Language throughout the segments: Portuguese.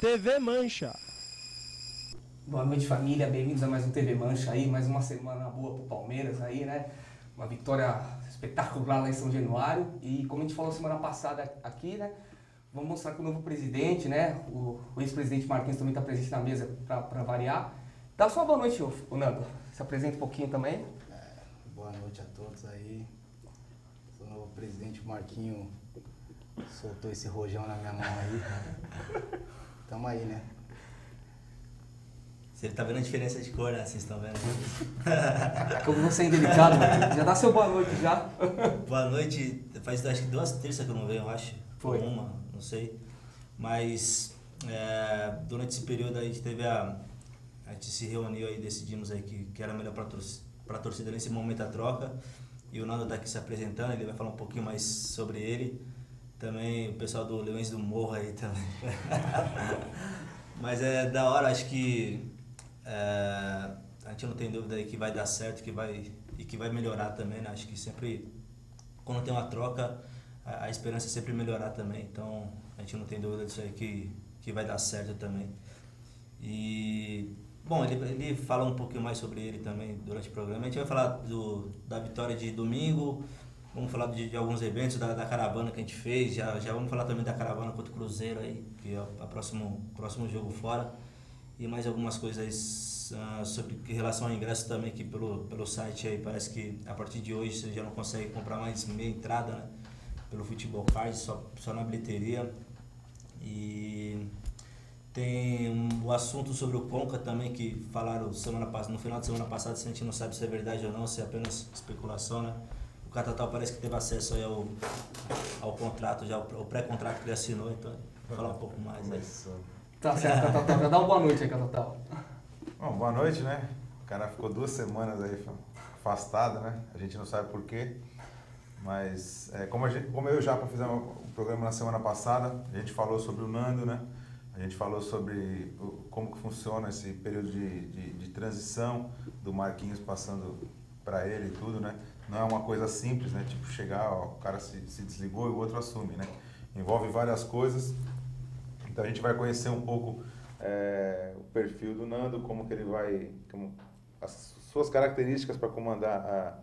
TV Mancha. Boa noite, família. Bem-vindos a mais um TV Mancha aí. Mais uma semana boa pro Palmeiras aí, né? Uma vitória espetacular lá em São Januário. E como a gente falou semana passada aqui, né? Vamos mostrar que o novo presidente, né? O, o ex-presidente Marquinhos também está presente na mesa para variar. Dá só uma boa noite, ô, Nando. Se apresenta um pouquinho também. É, boa noite a todos aí. Sou o novo presidente Marquinho soltou esse rojão na minha mão aí. Tamo aí, né? Você tá vendo a diferença de cor, né? Vocês estão vendo? Como você é indelicado, Marquinhos. Já dá seu boa noite já. boa noite. Faz acho que duas terças que eu não venho, eu acho. Foi. uma, não sei. Mas é, durante esse período a gente teve a. A gente se reuniu aí, decidimos aí que, que era melhor para a torcida nesse momento a troca. E o Nando está aqui se apresentando, ele vai falar um pouquinho mais sobre ele. Também o pessoal do Leões do Morro aí também. Mas é da hora, acho que é, a gente não tem dúvida aí que vai dar certo que vai, e que vai melhorar também, né? Acho que sempre, quando tem uma troca, a, a, esperança é sempre melhorar também. Então, a gente não tem dúvida disso aí que, que vai dar certo também. E, bom, ele, ele fala um pouquinho mais sobre ele também durante o programa. A gente vai falar do, da vitória de domingo, vamos falar de, de alguns eventos da, da, caravana que a gente fez, já, já vamos falar também da caravana contra o Cruzeiro aí, que é o próximo, próximo jogo fora. E mais algumas coisas uh, sobre em relação ao ingresso também que pelo pelo site aí parece que a partir de hoje você já não consegue comprar mais meia entrada né? pelo futebol card só só na bilheteria. E tem um, o assunto sobre o Conca também que falaram semana no final de semana passada se a gente não sabe se é verdade ou não se é apenas especulação né o Catatal parece que teve acesso aí ao, ao contrato já o pré-contrato que ele assinou então falar um pouco mais aí. Tá certo, Catatal. Tá, tá. Dá uma boa noite aí, Catatal. Bom, boa noite, né? O cara ficou duas semanas aí afastado, né? A gente não sabe por quê. Mas, é, como, gente, como eu já fizemos um programa na semana passada, a gente falou sobre o Nando, né? A gente falou sobre o, como que funciona esse período de, de, de transição do Marquinhos passando para ele e tudo, né? Não é uma coisa simples, né? Tipo, chegar, ó, o cara se, se desligou e o outro assume, né? Envolve várias coisas então a gente vai conhecer um pouco é, o perfil do Nando, como que ele vai, como, as suas características para comandar a,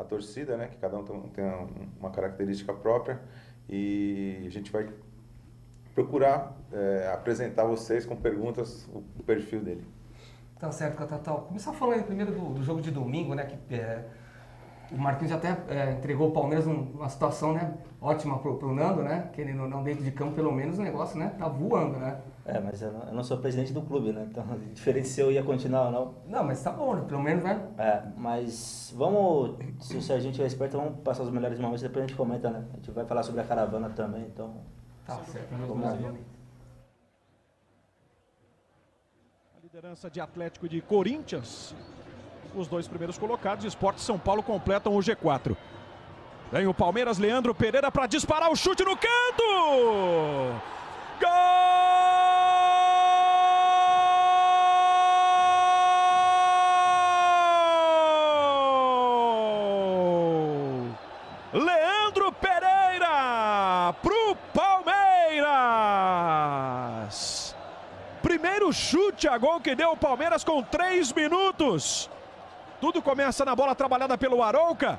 a torcida, né? Que cada um tem uma característica própria e a gente vai procurar é, apresentar vocês com perguntas o, perfil dele. Tá certo, Catatal. Começar falando primeiro do, do, jogo de domingo, né? Que é, o Marquinhos até é, entregou o Palmeiras numa situação né, ótima pro, pro Nando, né? Que ele não, dentro de campo, pelo menos o negócio né, tá voando, né? É, mas eu não, eu não sou presidente do clube, né? Então, diferente se eu ia continuar ou não. Não, mas tá bom, né? pelo menos, né? É, mas vamos, se o Serginho tiver esperto, vamos passar os melhores momentos, depois a gente comenta, né? A gente vai falar sobre a caravana também, então... Tá certo, vamos lá. A liderança de Atlético de Corinthians os dois primeiros colocados. Esporte São Paulo completam o G4. Vem o Palmeiras, Leandro Pereira para disparar o chute no canto! Gol! Leandro Pereira pro Palmeiras! Primeiro chute a gol que deu o Palmeiras com três minutos. Tudo começa na bola trabalhada pelo Arouca.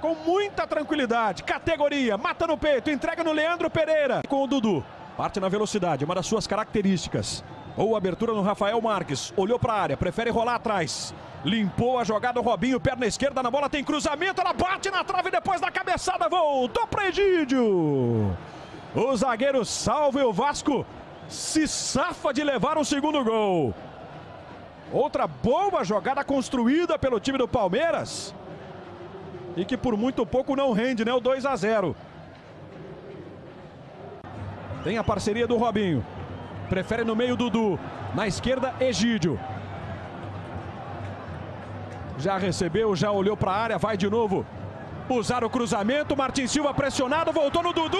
Com muita tranquilidade, categoria, mata no peito, entrega no Leandro Pereira. Com o Dudu, parte na velocidade, uma das suas características. Ou abertura no Rafael Marques, olhou para a área, prefere rolar atrás. Limpou a jogada o Robinho, perna esquerda na bola, tem cruzamento, ela bate na trave depois da cabeçada, voltou para Egídio. O zagueiro salve o Vasco, se safa de levar o segundo gol. Outra boa jogada construída pelo time do Palmeiras. E que por muito pouco não rende, né? O 2 a 0. Tem a parceria do Robinho. Prefere no meio Dudu. Na esquerda, Egídio. Já recebeu, já olhou para a área, vai de novo. Usar o cruzamento, Martin Silva pressionado, voltou no Dudu.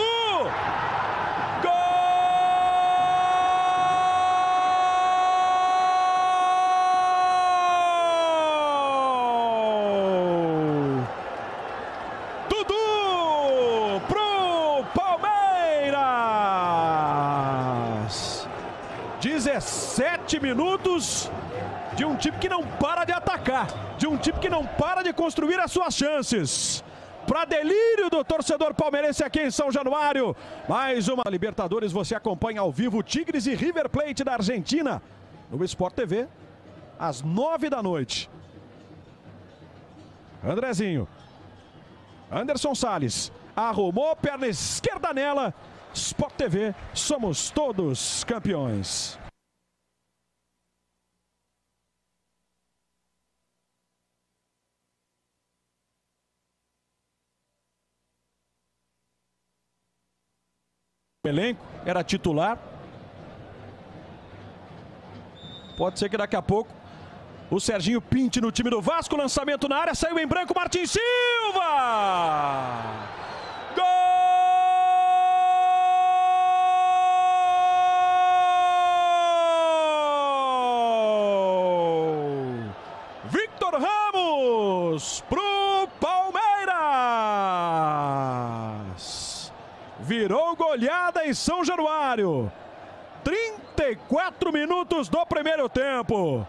17 minutos de um time que não para de atacar, de um time que não para de construir as suas chances. Para delírio do torcedor palmeirense aqui em São Januário. Mais uma Libertadores você acompanha ao vivo Tigres e River Plate da Argentina no Sport TV às nove da noite. Andrezinho. Anderson Salles. Arrumou perna esquerda nela. Sport TV, somos todos campeões. Elenco era titular. Pode ser que daqui a pouco o Serginho Pinte no time do Vasco, lançamento na área, saiu em branco, Martin Silva! Gol! Victor Ramos pro Palmeiras! Virou goleada em São Januário. 34 minutos do primeiro tempo.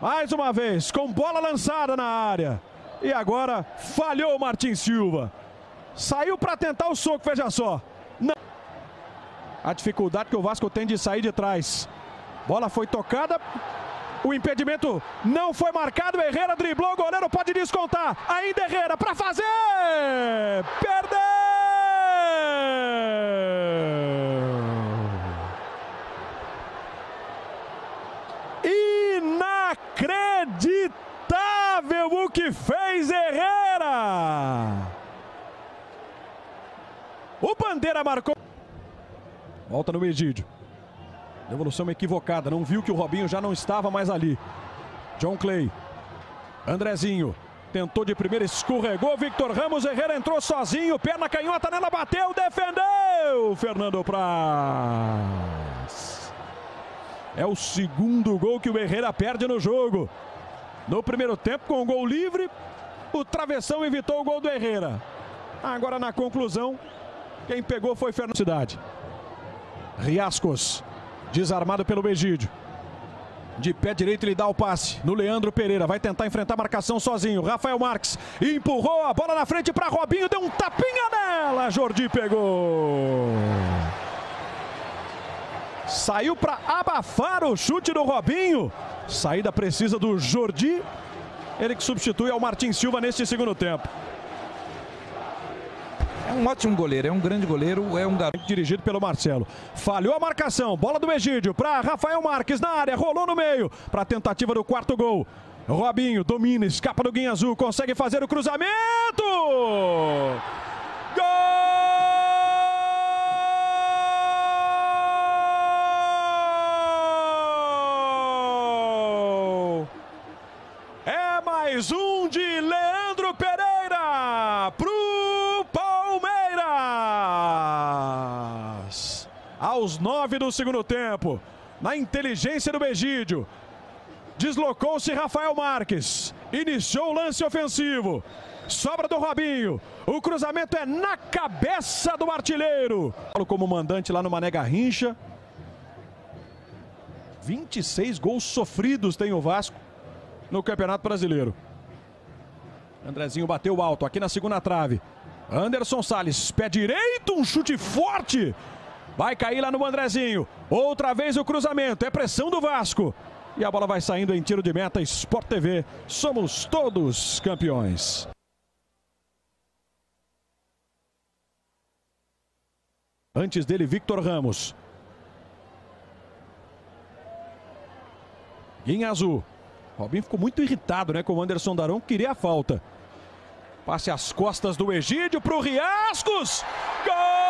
Mais uma vez, com bola lançada na área. E agora falhou o Martin Silva. Saiu para tentar o soco, veja só. Não. A dificuldade que o Vasco tem de sair de trás. Bola foi tocada. O impedimento não foi marcado. Herrera driblou. O goleiro pode descontar. Ainda Herrera para fazer. Perdeu. Inacreditável o fez Herrera! O Bandeira marcou. Volta no Egídio. Devolução equivocada. Não viu que o Robinho já não estava mais ali. John Clay. Andrezinho. Tentou de primeira, escorregou. Victor Ramos. Herrera entrou sozinho. Perna canhota nela, bateu, defendeu. Fernando Praz. É o segundo gol que o Herrera perde no jogo. No primeiro tempo, com o gol livre, o travessão evitou o gol do Herrera. Agora na conclusão, quem pegou foi Fernando Cidade. Riascos, desarmado pelo Egídio. De pé direito ele dá o passe no Leandro Pereira. Vai tentar enfrentar a marcação sozinho. Rafael Marques empurrou a bola na frente para Robinho. Deu um tapinha nela. Jordi pegou. Saiu para abafar o chute do Robinho. Saída precisa do Jordi. Ele que substitui ao Martin Silva neste segundo tempo. É um ótimo goleiro, é um grande goleiro, é um garoto. Dirigido pelo Marcelo. Falhou a marcação. Bola do Egídio para Rafael Marques na área. Rolou no meio para a tentativa do quarto gol. Robinho domina, escapa do Guinha Azul. Consegue fazer o cruzamento. Gol! É mais um de Leandro Pereira pro Palmeiras. Aos nove do segundo tempo, na inteligência do Begídio, deslocou-se Rafael Marques, iniciou o lance ofensivo. Sobra do Robinho. O cruzamento é na cabeça do artilheiro. Como mandante lá no Mané Garrincha. 26 gols sofridos tem o Vasco no Campeonato Brasileiro. Andrezinho bateu alto aqui na segunda trave. Anderson Salles, pé direito, um chute forte. Vai cair lá no Andrezinho. Outra vez o cruzamento, é pressão do Vasco. E a bola vai saindo em tiro de meta. Sport TV, somos todos campeões. Antes dele, Victor Ramos. Em azul. Robin ficou muito irritado, né? Com o Anderson Darão, queria a falta. Passe às costas do Egídio para o Riascos. Gol!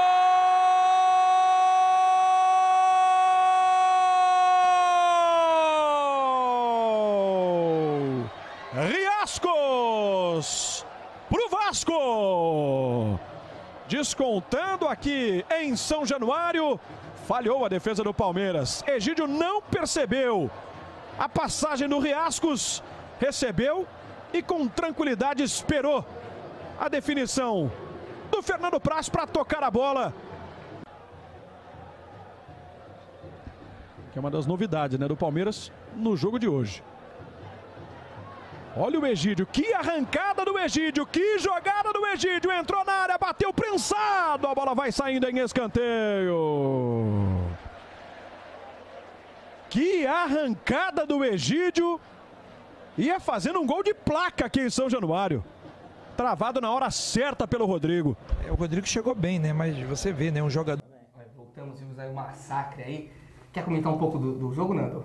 Riascos para o Vasco. Descontando aqui em São Januário. Falhou a defesa do Palmeiras. Egídio não percebeu a passagem do Riascos. Recebeu e com tranquilidade esperou a definição do Fernando Praz para tocar a bola. Que é uma das novidades né, do Palmeiras no jogo de hoje. Olha o Egídio, que arrancada do Egídio, que jogada do Egídio, entrou na área, bateu prensado, a bola vai saindo em escanteio. Que arrancada do Egídio, ia fazendo um gol de placa aqui em São Januário. Travado na hora certa pelo Rodrigo. É, o Rodrigo chegou bem, né? Mas você vê, né? Um jogador. Voltamos, vimos aí um massacre aí. Quer comentar um pouco do, do jogo, Nando?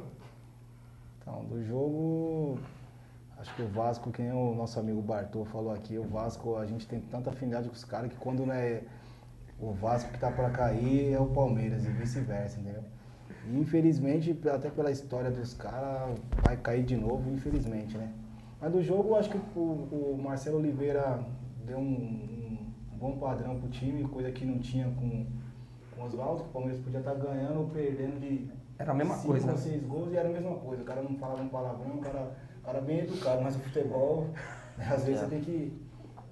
Então, do jogo, acho que o Vasco, que nem o nosso amigo Bartô falou aqui, o Vasco, a gente tem tanta afinidade com os caras que quando não é o Vasco que tá para cair, é o Palmeiras e vice-versa, entendeu? E, infelizmente, até pela história dos caras, vai cair de novo, infelizmente, né? Mas do jogo, acho que o, o Marcelo Oliveira deu um, um, bom padrão pro time, coisa que não tinha com, com o Oswaldo, que o Palmeiras podia estar tá ganhando ou perdendo de era a mesma cinco coisa. ou seis gols e era a mesma coisa. O cara não falava um palavrão, o cara, o cara bem educado, mas o futebol, né, às vezes É. você tem que.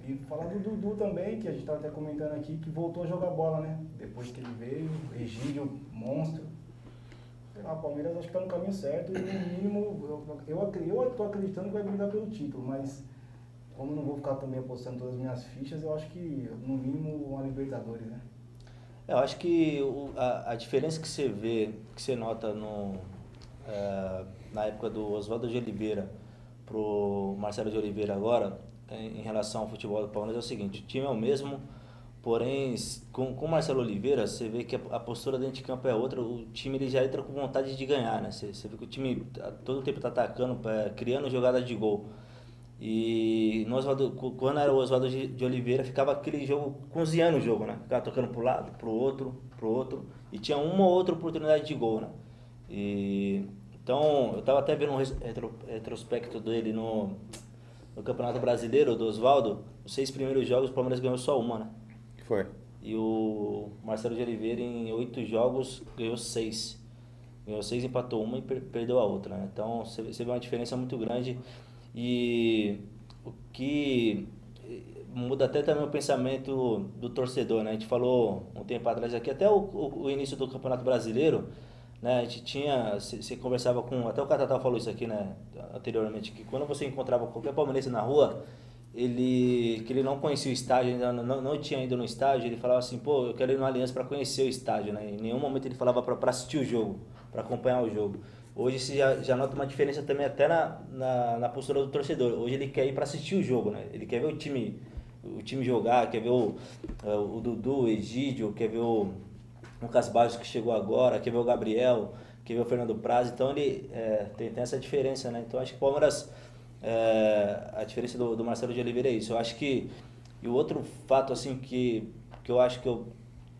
E falar do Dudu também, que a gente estava até comentando aqui, que voltou a jogar bola, né? Depois que ele veio, Egídio, monstro. Sei lá, o Palmeiras acho que está no caminho certo e no mínimo, eu, eu, acre- eu tô acreditando que vai brigar pelo título, mas como não vou ficar também apostando todas as minhas fichas, eu acho que no mínimo uma Libertadores, né? Eu acho que o- a, a diferença que você vê, que você nota no, eh, na época do Oswaldo de Oliveira pro Marcelo de Oliveira agora, em, relação ao futebol do Palmeiras, é o seguinte, o time é o mesmo, porém com, com o Marcelo Oliveira, você vê que a, a postura dentro de campo é outra, o time ele já entra com vontade de ganhar, né? Você, você vê que o time tá- todo tempo está atacando, eh, criando jogada de gol. E no Oswaldo, cu- quando era o Oswaldo de de Oliveira, ficava aquele jogo cozinhando o jogo, né? Ficava tocando pro lado, pro outro, pro outro. E tinha uma ou outra oportunidade de gol, né? E, então, eu tava até vendo um retro- retrospecto dele no, no Campeonato Brasileiro, do Oswaldo. Os seis primeiros jogos, o Palmeiras ganhou só uma, né? Foi? E o Marcelo de Oliveira, em oito jogos, ganhou seis. Ganhou seis, empatou uma e per- perdeu a outra. Né? Então, você vê uma diferença muito grande. E o que eh, muda até também o pensamento do torcedor, né? A gente falou um tempo atrás aqui, até o, o, o início do Campeonato Brasileiro, né? A gente tinha, você conversava com, até o Catatal falou isso aqui, né? Anteriormente, que quando você encontrava qualquer palmeirense na rua, ele que ele não conhecia o estádio, ainda não, não, tinha ido no estádio, ele falava assim, pô, eu quero ir no Aliança para conhecer o estádio, né? Em nenhum momento ele falava para assistir o jogo, para acompanhar o jogo. Hoje você já, já nota uma diferença também até na, na, na postura do torcedor. Hoje ele quer ir para assistir o jogo, né? Ele quer ver o time, o time jogar, quer ver o, eh, o Dudu, o Egídio, quer ver o Lucas Barros que chegou agora, quer ver o Gabriel, quer ver o Fernando Praz. Então ele eh, tem, tem essa diferença, né? Então acho que o Palmeiras, eh, a diferença do, do Marcelo de Oliveira é isso. Eu acho que e o outro fato assim que, que eu acho que eu,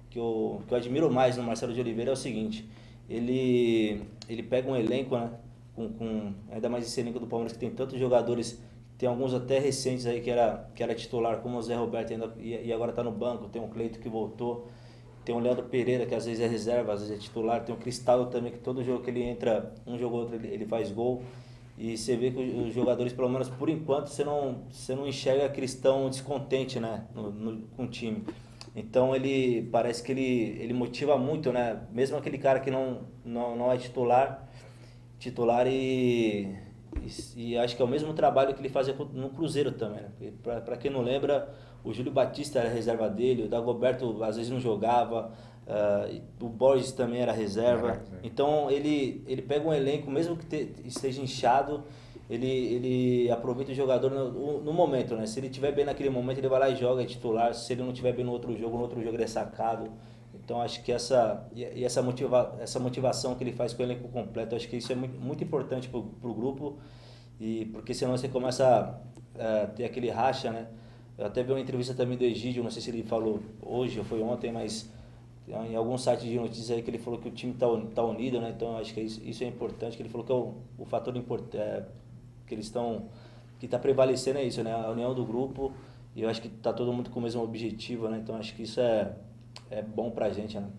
que, eu, que eu admiro mais no Marcelo de Oliveira é o seguinte, ele, ele pega um elenco, né? Com, com, ainda mais esse elenco do Palmeiras que tem tantos jogadores, tem alguns até recentes aí que era, que era titular, como o Zé Roberto ainda, e, e agora está no banco, tem o Cleito que voltou, tem o Leandro Pereira que às vezes é reserva, às vezes é titular, tem o Cristaldo também que todo jogo que ele entra, um jogo ou outro ele, ele faz gol. E você vê que os jogadores, pelo menos por enquanto, você não, você não enxerga estão descontentes né, no, no, com o time. Então ele parece que ele, ele motiva muito, né? Mesmo aquele cara que não, não, não é titular, titular e, e, e acho que é o mesmo trabalho que ele fazia no Cruzeiro também, né? Para quem não lembra, o Júlio Batista era reserva dele, o Dagoberto às vezes não jogava, uh, o Borges também era reserva. Então ele, ele pega um elenco, mesmo que te- esteja inchado, ele, ele aproveita o jogador no, no momento, né? Se ele estiver bem naquele momento, ele vai lá e joga, é titular. Se ele não estiver bem no outro jogo, no outro jogo ele é sacado. Então acho que essa, e essa, motiva, essa motivação que ele faz com o elenco completo, acho que isso é muito, muito importante para o grupo. E porque senão você começa a ter aquele racha, né? Eu até vi uma entrevista também do Egídio, não sei se ele falou hoje ou foi ontem, mas em algum site de notícias aí que ele falou que o time está tá unido, né? Então acho que isso, isso é importante, que ele falou que é o, o fator importante que eles estão que está prevalecendo é isso, né? A união do grupo e eu acho que está todo mundo com o mesmo objetivo, né? Então acho que isso é é bom pra gente, né?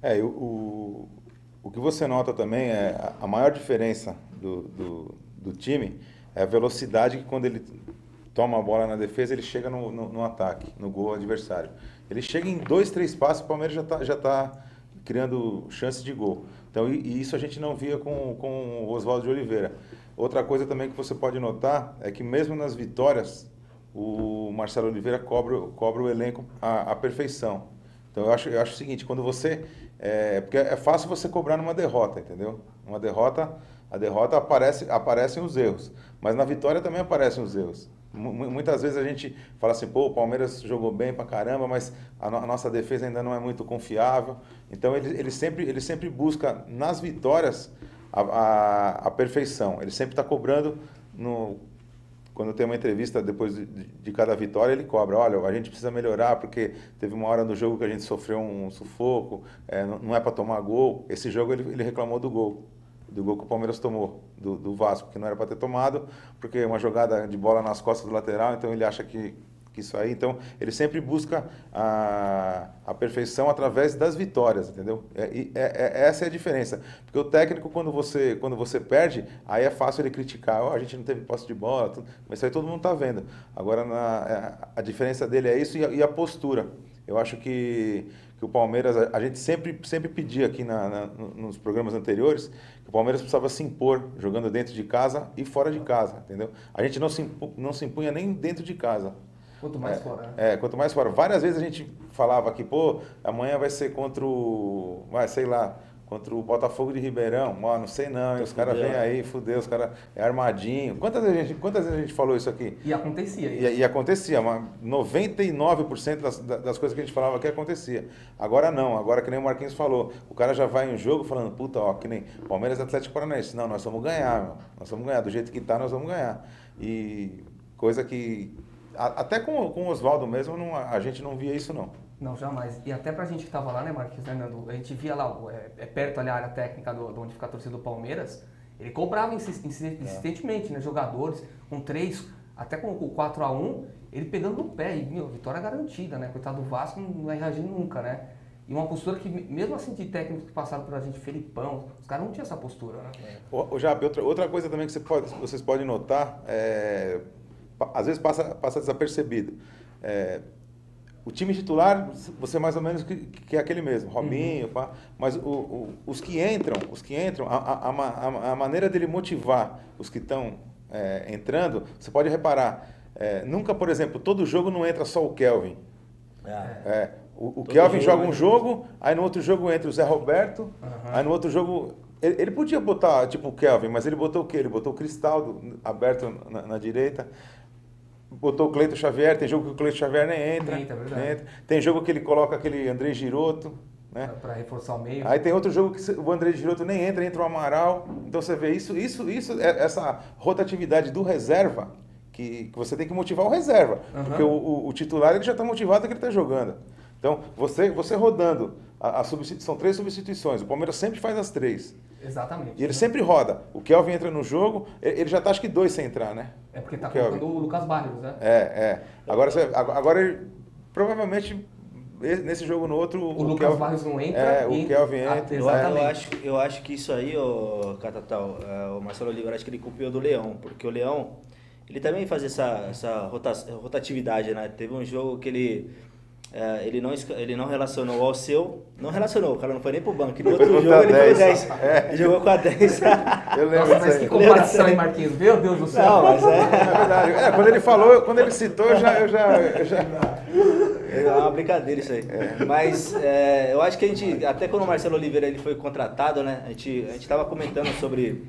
É, o, o, o que você nota também é a, a maior diferença do, do, do time é a velocidade que quando ele toma a bola na defesa, ele chega no, no, no ataque, no gol adversário. Ele chega em dois, três passos, o Palmeiras já está já tá criando chances de gol. Então, e, e isso a gente não via com, com o Oswaldo de Oliveira. Outra coisa também que você pode notar é que mesmo nas vitórias, o Marcelo Oliveira cobra, cobra o elenco à, à perfeição. Então eu acho, eu acho o seguinte, quando você. É, porque é fácil você cobrar numa derrota, entendeu? Uma derrota, a derrota aparece, aparecem os erros. Mas na vitória também aparecem os erros. Muitas vezes a gente fala assim, pô, o Palmeiras jogou bem pra caramba, mas a, no a nossa defesa ainda não é muito confiável. Então ele, ele, sempre, ele sempre busca nas vitórias a, a, a perfeição. Ele sempre está cobrando no quando tem uma entrevista depois de, de, cada vitória, ele cobra. Olha, a gente precisa melhorar porque teve uma hora no jogo que a gente sofreu um sufoco, é, não é para tomar gol. Esse jogo ele, ele, reclamou do gol, do gol que o Palmeiras tomou, do, do Vasco, que não era para ter tomado, porque uma jogada de bola nas costas do lateral, então ele acha que que isso aí. Então, ele sempre busca a, a perfeição através das vitórias, entendeu? É, é, é, essa é a diferença. Porque o técnico, quando você, quando você perde, aí é fácil ele criticar. Oh, a gente não teve posse de bola, tudo. mas isso aí todo mundo está vendo. Agora, na, é, a diferença dele é isso e a, e a postura. Eu acho que, que o Palmeiras, a, gente sempre, sempre pedia aqui na, na, nos programas anteriores que o Palmeiras precisava se impor jogando dentro de casa e fora de casa, entendeu? A gente não se, impu, não se impunha nem dentro de casa. Quanto mais é, fora. Né? É, quanto mais fora. Várias vezes a gente falava que, pô, amanhã vai ser contra o. Vai, sei lá, contra o Botafogo de Ribeirão. Mano, não sei não. E os caras vêm aí, fudeu, os caras. É armadinho. Quantas vezes, a gente, quantas vezes a gente falou isso aqui? E acontecia isso. E, e acontecia, mas 99% das, das coisas que a gente falava aqui acontecia. Agora não, agora que nem o Marquinhos falou. O cara já vai em um jogo falando, puta, ó, que nem Palmeiras Atlético Paranaense. Não, nós vamos ganhar, meu. Nós vamos ganhar. Do jeito que tá, nós vamos ganhar. E coisa que até com, com o Oswaldo mesmo, não, a gente não via isso não. Não, jamais. E até pra gente que tava lá, né, Marquinhos, né, Nando? A gente via lá, é, é perto ali a área técnica do, do onde fica a torcida do Palmeiras, ele cobrava insistentemente, é. né, jogadores, com três, até com o 4x1, ele pegando no pé, e, meu, vitória garantida, né? Coitado do Vasco, não vai reagir nunca, né? E uma postura que, mesmo assim, de técnicos que passaram pela gente, Felipão, os caras não tinham essa postura, né? Ô, Jap, outra, outra coisa também que você pode, vocês podem notar, é, às vezes passa, passa desapercebido. É, o time titular, você mais ou menos que, que é aquele mesmo, Robinho, uhum. pá, mas o, o, os que entram, os que entram, a, a, a, a maneira dele motivar os que estão é, entrando, você pode reparar, é, nunca, por exemplo, todo jogo não entra só o Kelvin. É. é o, o Kelvin joga um jogo, aí no outro jogo entra o Zé Roberto, uhum. aí no outro jogo ele, ele, podia botar, tipo, o Kelvin, mas ele botou o quê? Ele botou o Cristaldo aberto na, na direita botou o Cleiton Xavier, tem jogo que o Cleiton Xavier nem entra. Nem entra. Tem jogo que ele coloca aquele André Giroto. Né? Para reforçar o meio. Aí tem outro jogo que o André Giroto nem entra, entra o Amaral. Então você vê isso, isso, isso, é, essa rotatividade do reserva, que, que você tem que motivar o reserva. Uhum. Porque o, o, o, titular ele já está motivado que ele está jogando. Então, você, você rodando, a, a são três substituições. O Palmeiras sempre faz as três. Exatamente. E ele sempre roda. O Kelvin entra no jogo, ele já está acho que dois sem entrar, né? É porque está colocando o Lucas Barrios, né? É, é. Agora, você, agora ele, provavelmente nesse jogo no outro. O, o Lucas Kelvin, Barrios não entra. É, o Kelvin entra. Eu, eu, acho, eu acho que isso aí, o Catatal, é, o Marcelo Oliveira, acho que ele copiou do Leão, porque o Leão, ele também faz essa, essa rotatividade, né? Teve um jogo que ele é, ele, não, ele não relacionou ao seu. Não relacionou, o cara não foi nem pro banco. No outro jogo ele 10. foi 10. É. Ele jogou com a 10. Eu lembro Nossa, mas que comparação, hein, Marquinhos? Meu Deus do céu. Não, mas é, é verdade. É, quando ele falou, quando ele citou, eu já. Eu já, eu já... É uma brincadeira isso aí. É. Mas é, eu acho que a gente, até quando o Marcelo Oliveira ele foi contratado, né? A gente, a gente tava comentando sobre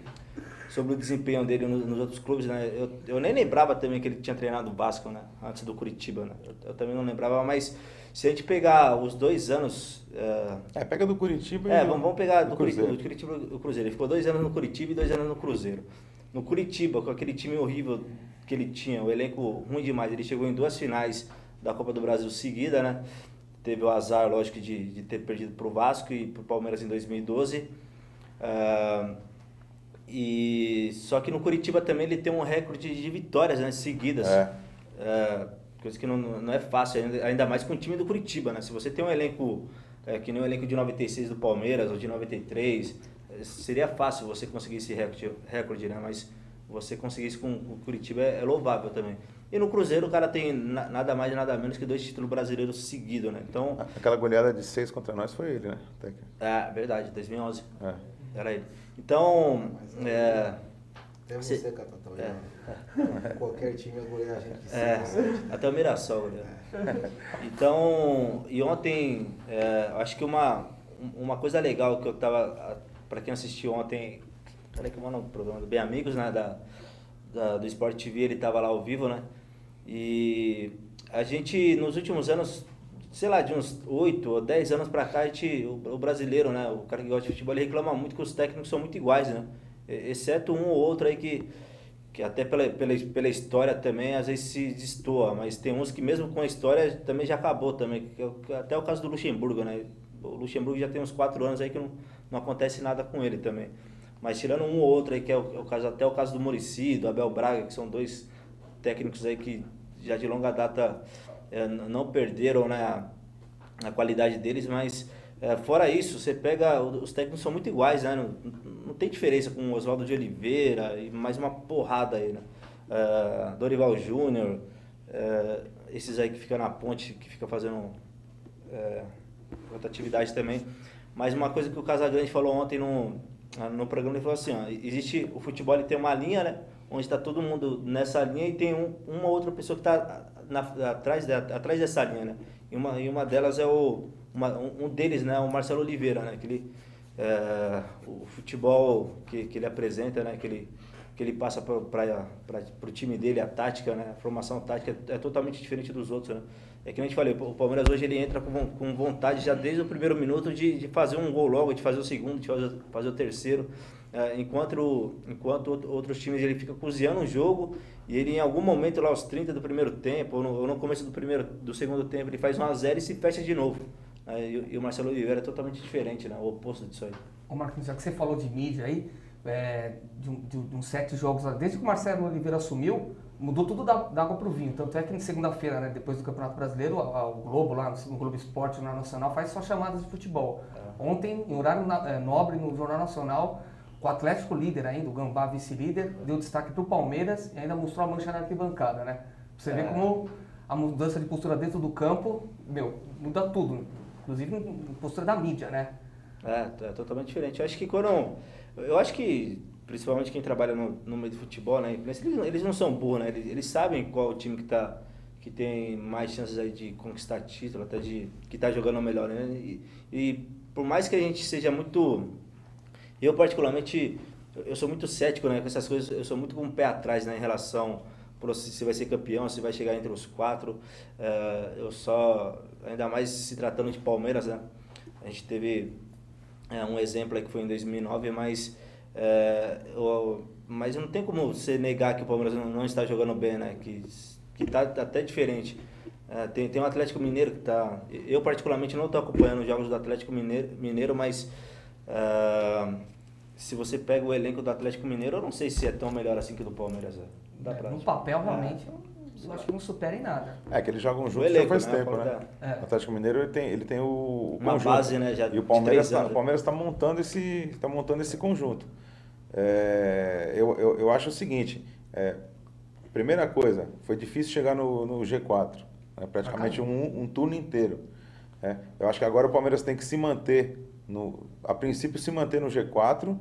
sobre o desempenho dele nos, nos, outros clubes, né? Eu, eu nem lembrava também que ele tinha treinado o Vasco, né? Antes do Curitiba, né? Eu, eu também não lembrava, mas se a gente pegar os dois anos... Uh... É, pega do Curitiba É, vamos, vamos pegar do, do Curitiba, do Curitiba o Cruzeiro. Ele ficou dois anos no Curitiba e dois anos no Cruzeiro. No Curitiba, com aquele time horrível que ele tinha, o elenco ruim demais, ele chegou em duas finais da Copa do Brasil seguida, né? Teve o azar, lógico, de, de ter perdido para o Vasco e para o Palmeiras em 2012. Uh, e só que no Curitiba também ele tem um recorde de vitórias né, seguidas. É. É, coisa que não, não é fácil, ainda, mais com o time do Curitiba, né? Se você tem um elenco é, que nem o elenco de 96 do Palmeiras ou de 93, é, seria fácil você conseguir esse recorde, recorde né? Mas você conseguir isso com o Curitiba é, é louvável também. E no Cruzeiro o cara tem na- nada mais nada menos que dois títulos brasileiros seguidos, né? Então, Aquela goleada de seis contra nós foi ele, né? É verdade, 2011. É. Era ele. Então, é, Até Cê- você, Catatão. já. Qualquer time ia golear a gente de É, até o Mirassol, né? Então, e ontem, é, acho que uma, uma coisa legal que eu tava, para quem assistiu ontem, peraí que mando um programa do Bem Amigos, né, da, da- do Sport TV, ele tava lá ao vivo, né, e a gente, nos últimos anos, sei lá, de uns 8 ou 10 anos pra cá, a gente, o, brasileiro, né, o cara que gosta de futebol, ele reclama muito que os técnicos são muito iguais, né, exceto um ou outro aí que que até pela, pela, pela história também às vezes se destoa, mas tem uns que mesmo com a história também já acabou também, é é até o caso do Luxemburgo, né? O Luxemburgo já tem uns quatro anos aí que não, não acontece nada com ele também. Mas tirando um ou outro aí, que é o, é o caso, até o caso do Muricy, do Abel Braga, que são dois técnicos aí que já de longa data não perderam né, a, qualidade deles, mas eh, fora isso, você pega, os técnicos são muito iguais, né? Não, não tem diferença com o Oswaldo de Oliveira e mais uma porrada aí, né? Eh, Dorival Júnior, esses aí que ficam na ponte, que fica fazendo eh, outra atividade também. Mas uma coisa que o Casagrande falou ontem no, no programa, ele falou assim, ó, existe, o futebol ele tem uma linha, né? Onde está todo mundo nessa linha e tem um, uma outra pessoa que está atrás, de, atrás dessa linha, né? E uma, e uma delas é o, uma, um deles, né? O Marcelo Oliveira, né? Que ele, é, o futebol que, que ele apresenta, né? Que ele, que ele passa para o time dele, a tática, né? A formação tática é, totalmente diferente dos outros, né? É que a gente falei, o Palmeiras hoje ele entra com, com vontade já desde o primeiro minuto de, de fazer um gol logo, de fazer o segundo, de fazer, fazer o terceiro. É, enquanto, o- enquanto out- outros times ele fica cozinhando o jogo e ele em algum momento lá aos 30 do primeiro tempo, ou no, ou no começo do, primeiro, do segundo tempo, ele faz 1 a 0 e se fecha de novo. É, e, o- e o Marcelo Oliveira é totalmente diferente, né? O oposto disso aí. Ô Marquinhos, já que você falou de mídia aí, é, de, um- de de uns sete jogos, desde que o Marcelo Oliveira assumiu, mudou tudo da, da água pro vinho. Tanto é que na segunda-feira, né, depois do Campeonato Brasileiro, a- a- o Globo lá, no, Globo Esporte, no Jornal Nacional, faz só chamadas de futebol. Ontem, em horário na- é, nobre, no Jornal Nacional, o Atlético líder ainda, o Gambá vice-líder, deu destaque pro Palmeiras e ainda mostrou a mancha na arquibancada, né? Você vê É. como a mudança de postura dentro do campo, meu, muda tudo. Inclusive em postura da mídia, né? É, é totalmente diferente. Eu acho que quando. Eu acho que, principalmente quem trabalha no, no meio do futebol, né? Eles, eles não são burros, né? Eles, eles sabem qual o time que, tá, que tem mais chances aí de conquistar título, até de. que tá jogando melhor, né? E, e por mais que a gente seja muito. Eu, particularmente, eu sou muito cético né, com essas coisas, eu sou muito com o pé atrás né, em relação se vai ser campeão, se vai chegar entre os quatro. Eh, eu só, ainda mais se tratando de Palmeiras, né? A gente teve é, um exemplo aí que foi em 2009, mas, é, o- mas não tem como você negar que o Palmeiras não, está jogando bem, né? Que, que tá até diferente. Tem, tem o Atlético Mineiro que tá. Eu, particularmente, não estou acompanhando os jogos do Atlético Mineiro, Mineiro mas é, se você pega o elenco do Atlético Mineiro, eu não sei se é tão melhor assim que o do Palmeiras. É. Dá É, pra- no papel, realmente, eu acho que não supera em nada. É, que eles jogam O juntos elenco, já faz né? tempo, né? É. O Atlético Mineiro ele tem, ele tem o, o Uma conjunto. base, né, já e o Palmeiras três tá, está montando esse tá montando esse conjunto. É, eu, eu, eu acho o seguinte, é, primeira coisa, foi difícil chegar no, no G4, né, praticamente um, um turno inteiro. né. eu acho que agora o Palmeiras tem que se manter, no, a princípio se manter no G4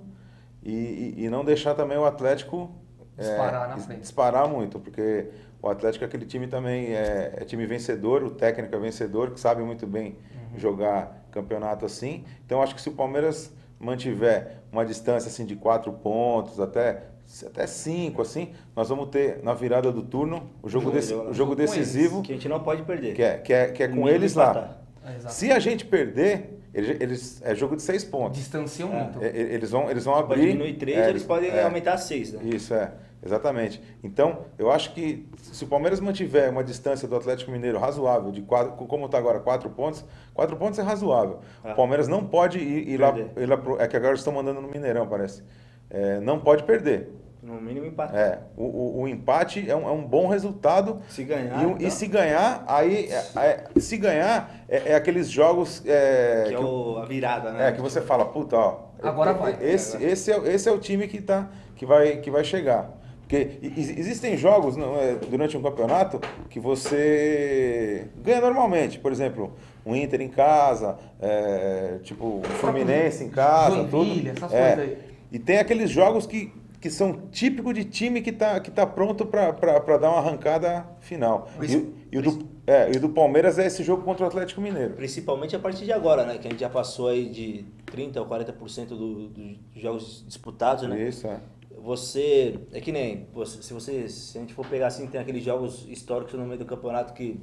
e, e, e não deixar também o Atlético é, Disparar na dis- frente. disparar muito, porque o Atlético é aquele time também, é, é time vencedor, o técnico é vencedor, que sabe muito bem jogar campeonato assim. Então acho que se o Palmeiras mantiver uma distância assim de quatro pontos, até, até cinco, assim, nós vamos ter na virada do turno o jogo, o jogo com eles, decisivo, Que a gente não pode perder. que é, que é, que é com eles lá. empatar. É, exato. Se a gente perder, eles, eles- é jogo de seis pontos. Distanciam É. muito. Eles vão, eles vão Pode abrir. diminuir três, é, eles podem é. aumentar a seis, né? Isso, é, exatamente. Então, eu acho que se o Palmeiras mantiver uma distância do Atlético Mineiro razoável, de quatro, como está agora, quatro pontos, quatro pontos é razoável. Ah. O Palmeiras não pode ir, ir lá, ir lá pro, É que agora estão mandando no Mineirão, parece. É, não pode perder. No mínimo empate. É, o, o, o empate é um, é um bom resultado. Se ganhar, E, então. e se ganhar, aí. é- é- se ganhar, é, é aqueles jogos. É, que é que- o, a virada, né? é, que você fala, puta, ó. Agora vai. Esse, esse, é, esse é o time que, tá, que, vai, que vai chegar. Porque existem jogos não, é, durante um campeonato que você ganha normalmente. Por exemplo, um Inter em casa, é, tipo um Fluminense em casa, Joinville, tudo. essas É. coisas aí. E tem aqueles jogos que, que são típicos de time que tá, que tá pronto para dar uma arrancada final. E, e o do, é, e o do Palmeiras é esse jogo contra o Atlético Mineiro. Principalmente a partir de agora, né? Que a gente já passou aí de 30% ou 40% do, dos jogos disputados, né? Isso, é. Você. É que nem. Se você. Se a gente for pegar assim, tem aqueles jogos históricos no meio do campeonato que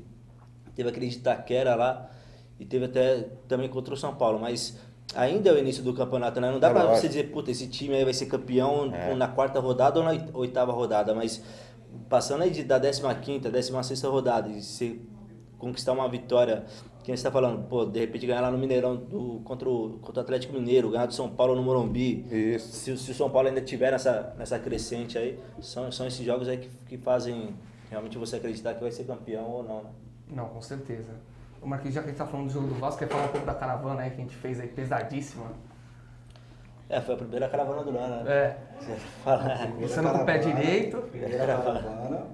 teve aquele de Itaquera lá e teve até também contra o São Paulo, mas ainda é o início do campeonato, né? Não dá É pra lógico. você dizer, puta, esse time aí vai ser campeão É. na quarta rodada ou na oit- oitava rodada, mas passando aí de, da 15ª, 16ª rodada e você conquistar uma vitória, que a gente tá falando, pô, de repente ganhar lá no Mineirão do, contra, o, contra o Atlético Mineiro, ganhar do São Paulo no Morumbi, Isso. se, se o São Paulo ainda tiver nessa, nessa crescente aí, são, são esses jogos aí que, que fazem realmente você acreditar que vai ser campeão ou não, né? Não, com certeza. O Marquinhos, já que a gente tá falando do jogo do Vasco, quer falar um pouco da caravana aí que a gente fez aí, pesadíssima. É, foi a primeira caravana do ano, né? É, Você fala, Começando com o pé Caravana, direito. Primeira caravana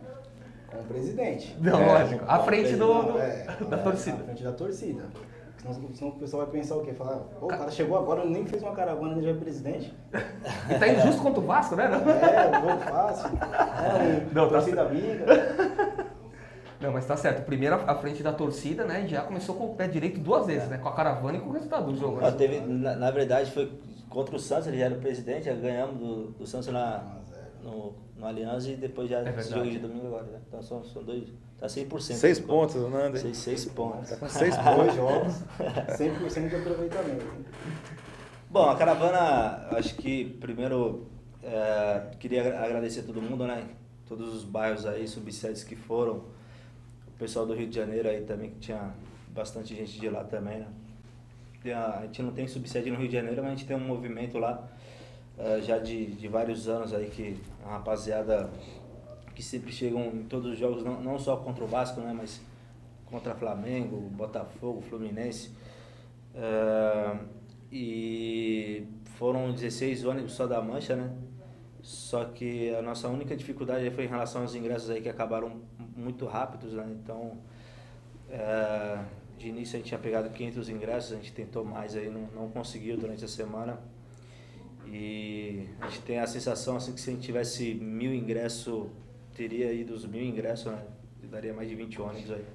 com o presidente. não, É. lógico, à frente do, do- É, da é, torcida. Na frente da torcida. Senão, senão o pessoal vai pensar o quê? Falar, pô, o cara chegou agora, nem fez uma caravana, ele já é presidente. E tá indo justo contra o Vasco, né? Não, É, gol fácil. É, Não, tá torcida amiga. Não mas tá certo. Primeiro à frente da torcida, né? e Já começou com o pé direito duas vezes, né? Com a caravana e com o resultado do jogo. Né? teve, na, na verdade, foi contra o Santos, ele já era o presidente, já ganhamos do, do Santos na, no, no Aliança e depois já esse verdade. jogo de domingo agora, né? Então são, são dois. Tá 100%. Seis pontos, Nando. hein? Seis, seis pontos. Tá com seis pontos. jogos, 100% de aproveitamento. Bom, a caravana, acho que primeiro é, queria agra- agradecer a todo mundo, né? Todos os bairros aí, subsedes que foram. O pessoal do Rio de Janeiro aí também, que tinha bastante gente de lá também, né? A, gente não tem subsede no Rio de Janeiro, mas a gente tem um movimento lá eh, já de, de vários anos aí que a rapaziada que sempre chegam em todos os jogos, não, não só contra o Vasco, né? Mas contra Flamengo, Botafogo, Fluminense. Eh, e foram 16 ônibus só da Mancha, né? Só que a nossa única dificuldade foi em relação aos ingressos aí que acabaram muito rápidos, né? Então, é, de início a gente tinha pegado 500 ingressos, a gente tentou mais aí, não, não conseguiu durante a semana. E a gente tem a sensação assim que se a gente tivesse mil ingressos, teria ido os mil ingressos, né? Daria mais de 20 ônibus aí.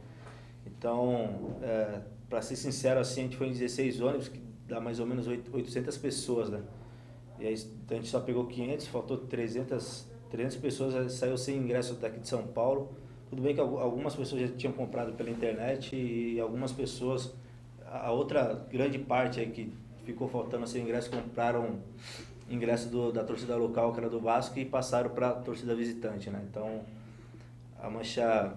Então, é, para ser sincero, assim, a gente foi em 16 ônibus, que dá mais ou menos 8 800 pessoas, né? E aí então a gente só pegou 500, faltou 300, 300 pessoas, aí saiu sem ingresso daqui de São Paulo. Tudo bem que algu- algumas pessoas já tinham comprado pela internet e algumas pessoas, a outra grande parte aí que ficou faltando sem ingresso, compraram ingresso do, da torcida local, que era do Vasco, e passaram para a torcida visitante, né? Então, a mancha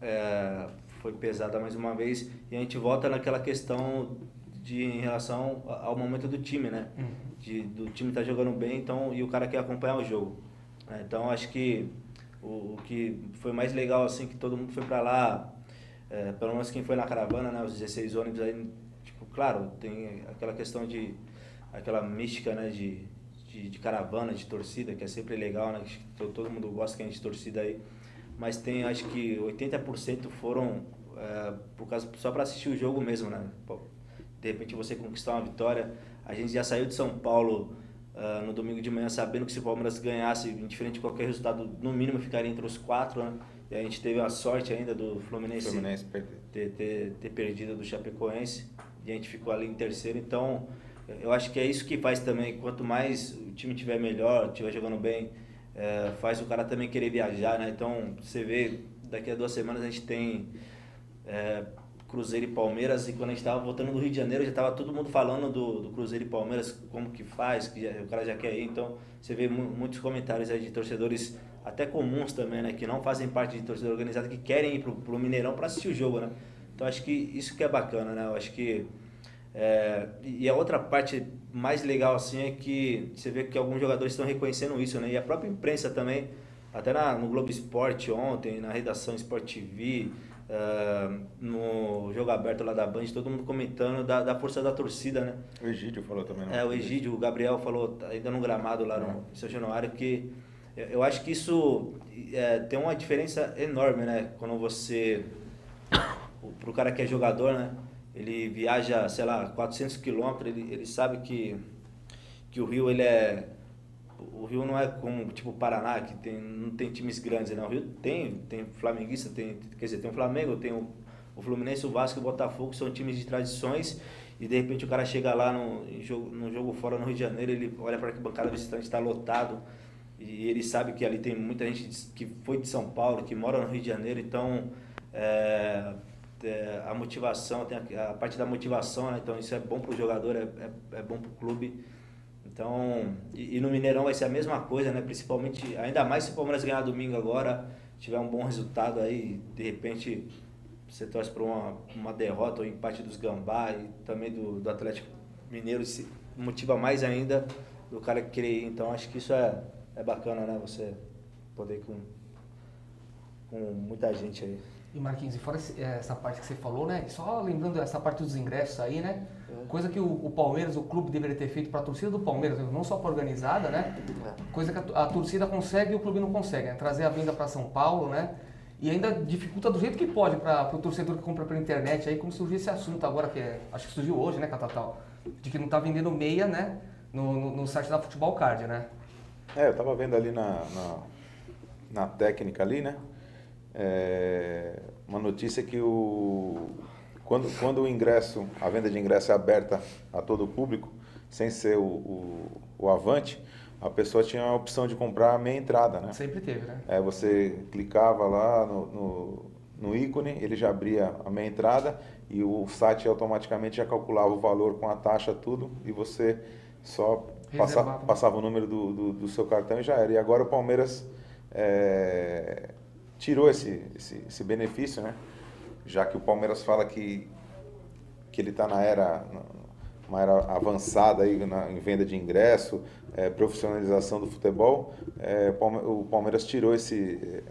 é, foi pesada mais uma vez e a gente volta naquela questão de em relação ao momento do time, né? De, do time estar jogando bem, então e o cara quer acompanhar o jogo. né? Então acho que o, o que foi mais legal assim que todo mundo foi para lá, é, pelo menos quem foi na caravana, né? Os 16 ônibus aí, tipo, claro, tem aquela questão de aquela mística, né? De, de, de caravana, de torcida, que é sempre legal, né? Todo mundo gosta que a gente torcida aí mas tem acho que 80% foram é, por causa só para assistir o jogo mesmo, né? De repente você conquistar uma vitória. A gente já saiu de São Paulo ah, no domingo de manhã sabendo que se o Palmeiras ganhasse, indiferente de qualquer resultado, no mínimo ficaria entre os quatro, né? E a gente teve a sorte ainda do Fluminense, Fluminense ter, ter, ter perdido do Chapecoense e a gente ficou ali em terceiro. Então, eu acho que é isso que faz também. Quanto mais o time tiver melhor, tiver jogando bem, é, faz o cara também querer viajar, né? Então, você vê, daqui a duas semanas a gente tem é, Cruzeiro e Palmeiras e quando a gente estava voltando do Rio de Janeiro já estava todo mundo falando do, do Cruzeiro e Palmeiras, como que faz, que já- o cara já quer ir. Então, você vê mu- muitos comentários aí de torcedores até comuns também, né? Que não fazem parte de torcedor organizado, que querem ir pro, pro Mineirão para assistir o jogo, né? Então, acho que isso que é bacana, né? Eu acho que é, e a outra parte mais legal assim é que você vê que alguns jogadores estão reconhecendo isso, né? E a própria imprensa também, até na, no Globo Esporte ontem, na redação Sport TV, ah, no jogo aberto lá da Band, todo mundo comentando da, da força da torcida, né? O Egídio falou também. não? É, o Egídio, o Gabriel falou, tá ainda no gramado lá no em São Januário, que Eu, eu acho que isso é, tem uma diferença enorme, né? Quando você, para o cara que é jogador, né? Ele viaja, sei lá, 400 quilômetros, ele, ele sabe que, que o Rio ele é o Rio não é como tipo o Paraná, que tem, não tem times grandes, não. O Rio tem, tem flamenguista, tem, quer dizer, tem o Flamengo, tem o, o Fluminense, o Vasco o Botafogo, são times de tradições. E de repente o cara chega lá no, jogo, no jogo fora no Rio de Janeiro, ele olha para que bancada visitante está lotado. E ele sabe que ali tem muita gente que foi de São Paulo, que mora no Rio de Janeiro, então é, é, a motivação, tem a, a, parte da motivação, né? então isso é bom para o jogador, é, é, é bom para o clube. Então, e, e, no Mineirão vai ser a mesma coisa, né? Principalmente, ainda mais se o Palmeiras ganhar domingo agora, tiver um bom resultado aí, de repente você torce para uma, uma derrota ou empate dos Gambá e também do, do Atlético Mineiro, se motiva mais ainda do cara que querer ir. Então, acho que isso é, é bacana, né? Você poder ir com, com muita gente aí. E Marquinhos, e fora essa parte que você falou, né? Só lembrando essa parte dos ingressos aí, né? Coisa que o, o, Palmeiras, o clube deveria ter feito para a torcida do Palmeiras, não só para a organizada, né? É. Coisa que a, a, torcida consegue e o clube não consegue, né? Trazer a venda para São Paulo, né? E ainda dificulta do jeito que pode para o torcedor que compra pela internet aí, como surgiu esse assunto agora, que é, acho que surgiu hoje, né, Catatal? De que não está vendendo meia, né? No, no, no, site da Futebol Card, né? É, eu tava vendo ali na, na, na técnica ali, né? É, uma notícia que o, quando, quando o ingresso, a venda de ingresso é aberta a todo o público, sem ser o, o, o Avante, a pessoa tinha a opção de comprar a meia entrada, né? Sempre teve, né? É, você clicava lá no, no, no ícone, ele já abria a meia entrada e o site automaticamente já calculava o valor com a taxa, tudo, e você só passa, passava o número do, do, do, seu cartão e já era. E agora o Palmeiras é, tirou esse, esse, esse, benefício, né? Já que o Palmeiras fala que, que ele está na era, uma era avançada aí na, em venda de ingresso, é, profissionalização do futebol, é, o Palmeiras tirou esse,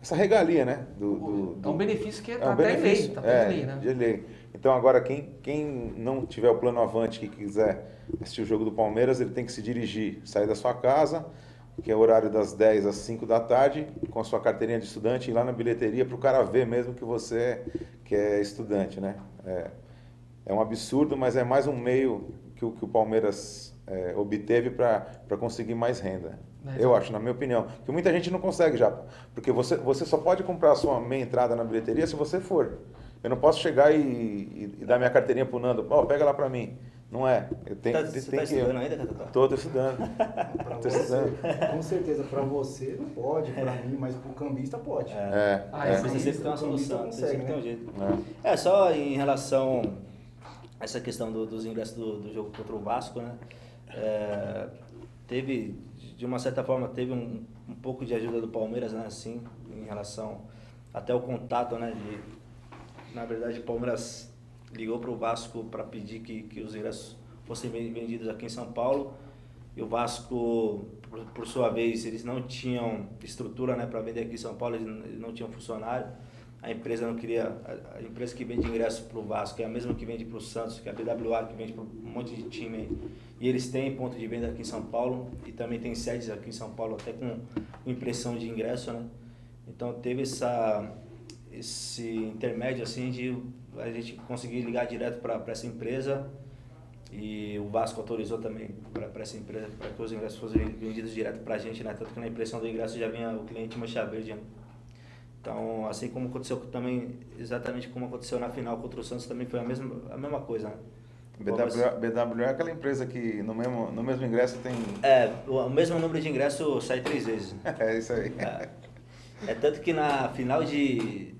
essa regalia, né? Do, do, do, é um benefício que está é um até benefício, lei, tá é, lei, né? De lei. Então agora quem, quem não tiver o plano avante que quiser assistir o jogo do Palmeiras, ele tem que se dirigir, sair da sua casa, que é o horário das 10 às 5 da tarde, com a sua carteirinha de estudante, ir lá na bilheteria para o cara ver mesmo que você que é estudante, né? É, é um absurdo, mas é mais um meio que o, que o Palmeiras é, obteve para conseguir mais renda. É. Eu acho, na minha opinião. Que muita gente não consegue já. Porque você, você só pode comprar a sua meia entrada na bilheteria se você for. Eu não posso chegar e, e, e dar minha carteirinha pro Nando. Ó, oh, pega lá para mim. Não é. Eu tenho, tá, você está estudando eu... ainda, Catatá? Estou estudando. Estou estudando. Com certeza, para você não pode, para mim, mas para o cambista pode. É. é. Ah, é. Você sempre tem uma solução, consegue, você sempre né? tem um jeito. É. é, só em relação a essa questão do, dos ingressos do, do, jogo contra o Vasco, né? É, teve, de uma certa forma, teve um, um pouco de ajuda do Palmeiras, né? Assim, em relação até o contato, né? De, na verdade, o Palmeiras ligou para o Vasco para pedir que, que os ingressos fossem vendidos aqui em São Paulo. E o Vasco, por, por sua vez, eles não tinham estrutura né, para vender aqui em São Paulo, eles não tinham funcionário. A empresa não queria. A, a empresa que vende ingresso para o Vasco é a mesma que vende para o Santos, que é a BWA, que vende para um monte de time. E eles têm ponto de venda aqui em São Paulo e também tem sedes aqui em São Paulo, até com impressão de ingresso, né? Então teve essa, esse intermédio assim de a gente conseguir ligar direto para essa empresa e o Vasco autorizou também para essa empresa para que os ingressos fossem vendidos direto para a gente, né? Tanto que na impressão do ingresso já vinha o cliente mancha verde. Né? Então, assim como aconteceu também, exatamente como aconteceu na final contra o Santos, também foi a mesma, a mesma coisa, né? BW, BW é aquela empresa que no mesmo, no mesmo ingresso tem. É, o mesmo número de ingresso sai três vezes. é isso aí. É, é tanto que na final de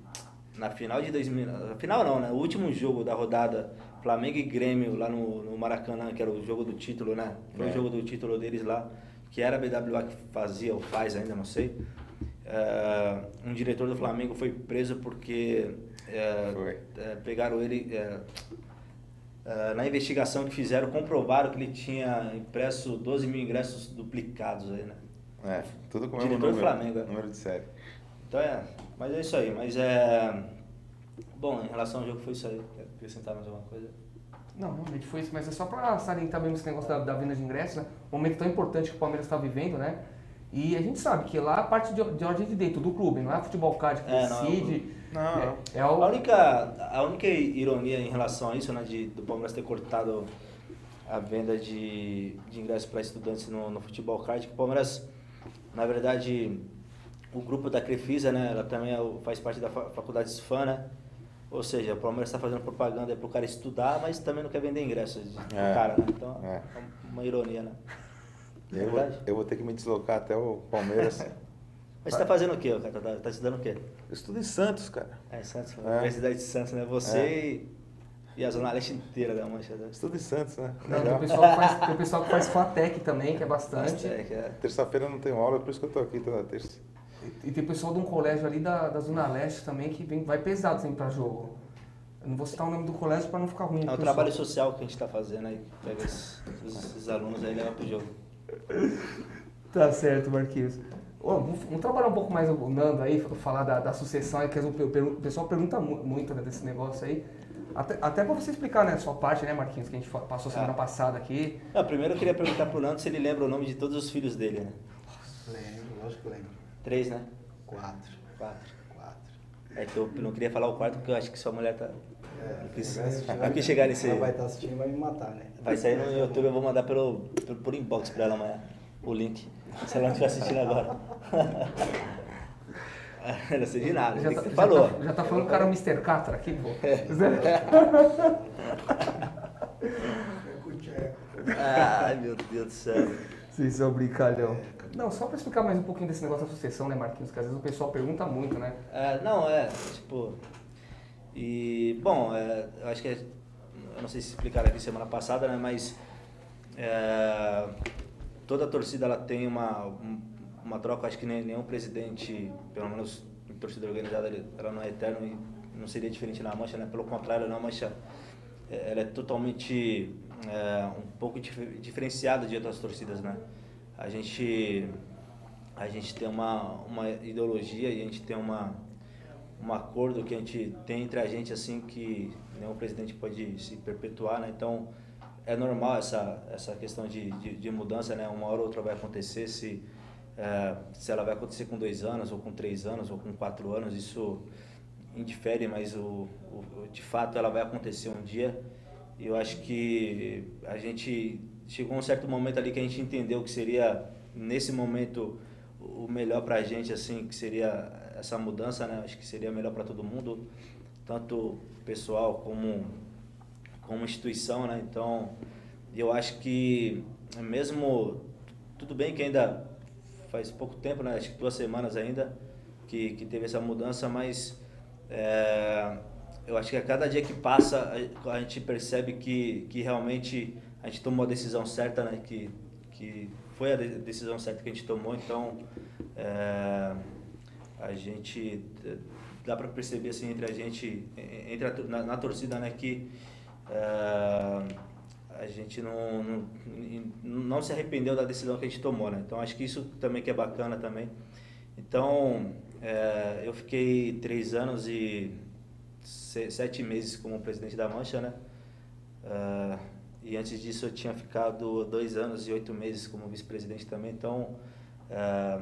na final de 2000, final não, né? O último jogo da rodada Flamengo e Grêmio lá no, no Maracanã, que era o jogo do título, né? Foi é. o jogo do título deles lá, que era a BWA que fazia ou faz ainda, não sei. Uh, um diretor do Flamengo foi preso porque uh, pegaram ele na investigação que fizeram, comprovaram que ele tinha impresso 12 mil ingressos duplicados aí, né? É, tudo com o diretor número, do Flamengo. É. Número de série. Então é, mas é isso aí. Mas é. Bom, em relação ao jogo foi isso aí. Quer acrescentar mais alguma coisa? Não, realmente foi isso, mas é só para salientar mesmo esse negócio da, da venda de ingressos, né? Um momento tão importante que o Palmeiras está vivendo, né? E a gente sabe que lá a parte de, de ordem de dentro do clube, não é futebol card que É, não, decide. Não, é, não. é o, A única, a única ironia em relação a isso, né, de, do Palmeiras ter cortado a venda de, de ingressos para estudantes no, no futebol card, que o Palmeiras, na verdade, o grupo da Crefisa, né, ela também é faz parte da fa- faculdade SFAN, né, ou seja, o Palmeiras está fazendo propaganda para o cara estudar, mas também não quer vender ingressos É. cara, né, então É. é uma ironia, né. É Eu vou, verdade. eu vou ter que me deslocar até o Palmeiras. Mas você tá fazendo o quê, cara? Tá, tá estudando o quê? Eu estudo em Santos, cara. É, Santos, É. Universidade de Santos, né, você É. e, e a Zona Leste inteira da Mancha, né. Estudo em Santos, né? não, tem, o pessoal que faz, tem o pessoal que faz Fatec também, que é bastante. É, é- Terça-feira eu não tenho aula, por isso que eu tô aqui toda terça. E tem pessoal de um colégio ali da, da Zona Leste também que vem, vai pesado sempre pra jogo. Eu não vou citar o nome do colégio pra não ficar ruim. É um trabalho social que a gente está fazendo aí, pega esses, alunos aí e leva pro jogo. Tá certo, Marquinhos. Ô, vamos, vamos trabalhar um pouco mais o Nando aí, falar da, da sucessão aí, que o, pe- o pessoal pergunta mu- muito né, desse negócio aí. Até, até pra você explicar, né, a sua parte, né, Marquinhos, que a gente passou semana Ah. passada aqui. Não, primeiro eu queria perguntar pro Nando se ele lembra o nome de todos os filhos dele, né? Lembro, lógico que lembro. Três, né? Quatro. Quatro. Quatro. É que eu não queria falar o quarto porque eu acho que sua mulher tá. É, não quis, vai assistir, não quis chegar nesse. Ela vai estar assistindo e vai me matar, né? Vai sair no YouTube, eu vou mandar pelo, pelo, por inbox pra ela amanhã. O link. Se ela não estiver assistindo agora. Não sei de nada. Já tá, já Falou. tá- já tá falando que o cara é o Mr. Catra aqui, pô. Ai, meu Deus do céu. Vocês são brincalhão. Não, só pra explicar mais um pouquinho desse negócio da sucessão, né, Marquinhos? Que às vezes o pessoal pergunta muito, né? É, não, é, tipo. E, bom, é, eu acho que. é- Eu não sei se explicaram aqui semana passada, né? Mas. é, toda a torcida ela tem uma, um- uma troca, acho que nem- nenhum presidente, pelo menos em torcida organizada, ela não é eterno e não seria diferente na Mancha, né? Pelo contrário, na Mancha é, ela é totalmente é, um pouco dif- diferenciada de outras torcidas, né? A gente a gente tem uma, uma ideologia e a gente tem uma, um acordo que a gente tem entre a gente assim que nenhum presidente pode se perpetuar, né? Então é normal essa, essa questão de, de, de mudança, né? Uma hora ou outra vai acontecer, se, eh, se ela vai acontecer com dois anos, ou com três anos, ou com quatro anos, isso indifere, mas o, o- de fato ela vai acontecer um dia. E eu acho que a gente chegou a um certo momento ali que a gente entendeu que seria, nesse momento, o melhor pra gente, assim, que seria essa mudança, né? Acho que seria melhor para todo mundo, tanto pessoal como como instituição, né? Então, eu acho que mesmo tudo bem que ainda faz pouco tempo, né? Acho que duas semanas ainda que, que teve essa mudança, mas é, eu acho que a cada dia que passa a, a gente percebe que, que realmente a gente tomou a decisão certa, né? Que, que foi a de- decisão certa que a gente tomou, então é, a gente dá para perceber assim entre a gente entre a, na, na torcida né que eh, a gente não, não não se arrependeu da decisão que a gente tomou né então acho que isso também que é bacana também então eh, eu fiquei três anos e se- sete meses como presidente da Mancha né Eh, e antes disso eu tinha ficado dois anos e oito meses como vice-presidente também então eh,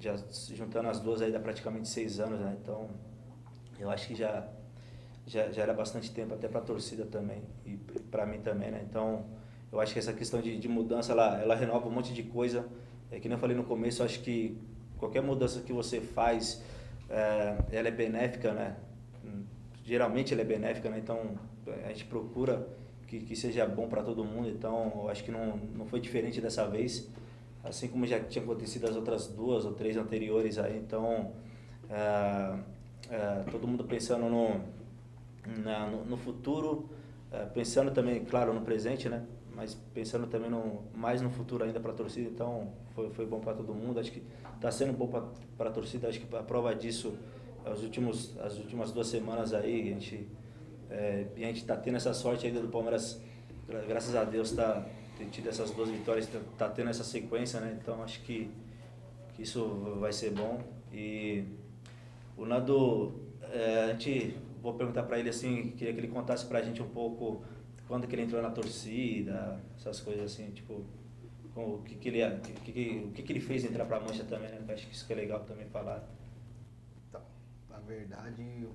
já juntando as duas aí dá praticamente seis anos, né? Então, eu acho que já, já, já era bastante tempo até para a torcida também e para mim também, né? Então, eu acho que essa questão de, de mudança, ela, ela renova um monte de coisa. É que nem eu falei no começo, eu acho que qualquer mudança que você faz, é, ela é benéfica, né? Geralmente ela é benéfica, né? Então, a gente procura que, que seja bom para todo mundo. Então, acho que não, não foi diferente dessa vez assim como já tinha acontecido as outras duas ou três anteriores aí, então é, é, todo mundo pensando no, na, no, no futuro, é, pensando também, claro, no presente, né? Mas pensando também no, mais no futuro ainda para a torcida, então foi, foi bom para todo mundo, acho que está sendo bom para a torcida, acho que a prova disso, os últimos, as últimas duas semanas aí, a gente é, e a gente está tendo essa sorte ainda do Palmeiras, gra- graças a Deus, está ter tido essas duas vitórias, tá, tá tendo essa sequência, né? Então acho que, que isso vai ser bom. E o Nando, é, a gente, vou perguntar para ele assim, queria que ele contasse para a gente um pouco quando que ele entrou na torcida, essas coisas assim, tipo, com o que, que ele, o que, que, o que, que ele fez entrar para a Mancha também, né? Acho que isso que é legal também falar. Então, na verdade,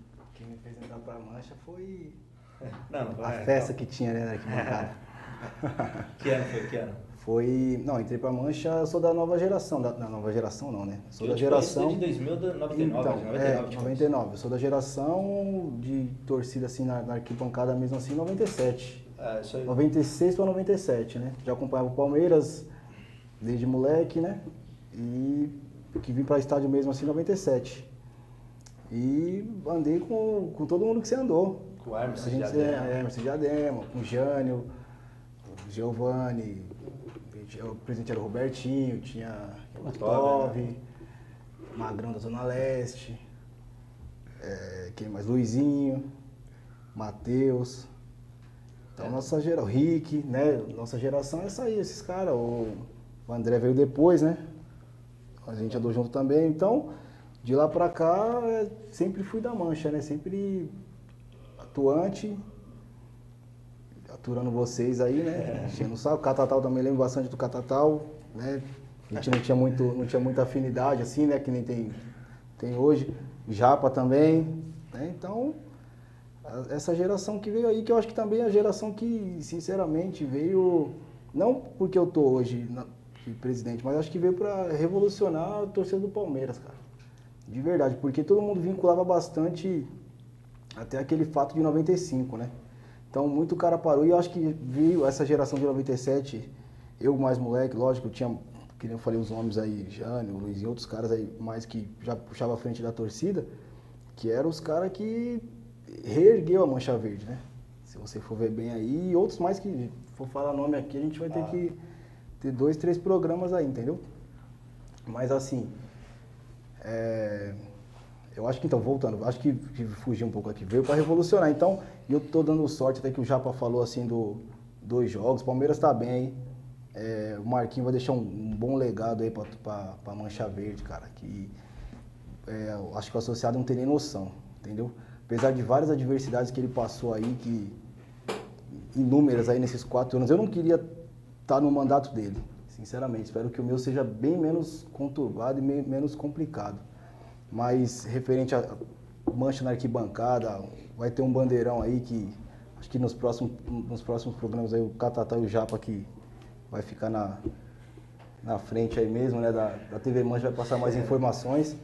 que me fez entrar pra Mancha foi Não, a vai, festa que tinha, né, na arquibancada. Que ano foi? Que ano? Foi. Não, entrei pra Mancha, eu sou da nova geração. Da, da nova geração não, né? Sou Eu da geração. desde 2000, da 99, então, de 99. é, te conheço. 99. Eu sou da geração de torcida assim na, na arquibancada mesmo assim, 97. Ah, isso aí. 96 para 97, né? Já acompanhava o Palmeiras desde moleque, né? E que vim para estádio mesmo assim, 97. E andei com, com todo mundo que você andou. Com o Hermes A gente, Diadema. É, Hermes Diadema, com o Jânio, o Giovanni, o presidente era o Robertinho, tinha o Tove, Tove, Magrão da Zona Leste, é, quem mais? Luizinho, Matheus. Então, nossa geração, o Rick, né? Nossa geração é essa aí, esses caras. O André veio depois, né? A gente andou junto também. Então, de lá pra cá, é, sempre fui da mancha, né? Sempre atuante, aturando vocês aí, né? Enchendo o saco. O Catatal também lembro bastante do Catatal, né? A gente não tinha, muito, não tinha muita afinidade, assim, né? Que nem tem, tem hoje. Japa também, né? Então, essa geração que veio aí, que eu acho que também é a geração que, sinceramente, veio... Não porque eu tô hoje na, de presidente, mas acho que veio para revolucionar a torcida do Palmeiras, cara. De verdade, porque todo mundo vinculava bastante até aquele fato de 95, né? Então, muito cara parou e eu acho que veio essa geração de 97, eu mais moleque, lógico, tinha, que nem eu falei os nomes aí, Jânio, Luiz e outros caras aí mais que já puxava a frente da torcida, que eram os caras que reergueu a Mancha Verde, né? Se você for ver bem aí, e outros mais que for falar nome aqui, a gente vai ter que ter dois, três programas aí, entendeu? Mas assim, é, eu acho que então, voltando, acho que, que fugi um pouco aqui, veio para revolucionar. Então, eu tô dando sorte até que o Japa falou assim do dois jogos, Palmeiras tá bem. É, o Marquinhos vai deixar um, um bom legado aí pra, pra Mancha Verde, cara, que é, acho que o associado não tem nem noção, entendeu? Apesar de várias adversidades que ele passou aí, que inúmeras aí nesses quatro anos, eu não queria estar no mandato dele, sinceramente. Espero que o meu seja bem menos conturbado e me- menos complicado. Mas referente a mancha na arquibancada, vai ter um bandeirão aí que acho que nos próximos, nos próximos programas aí o Catatá e o Japa que vai ficar na, na frente aí mesmo, né? Da, da TV Mancha vai passar mais informações.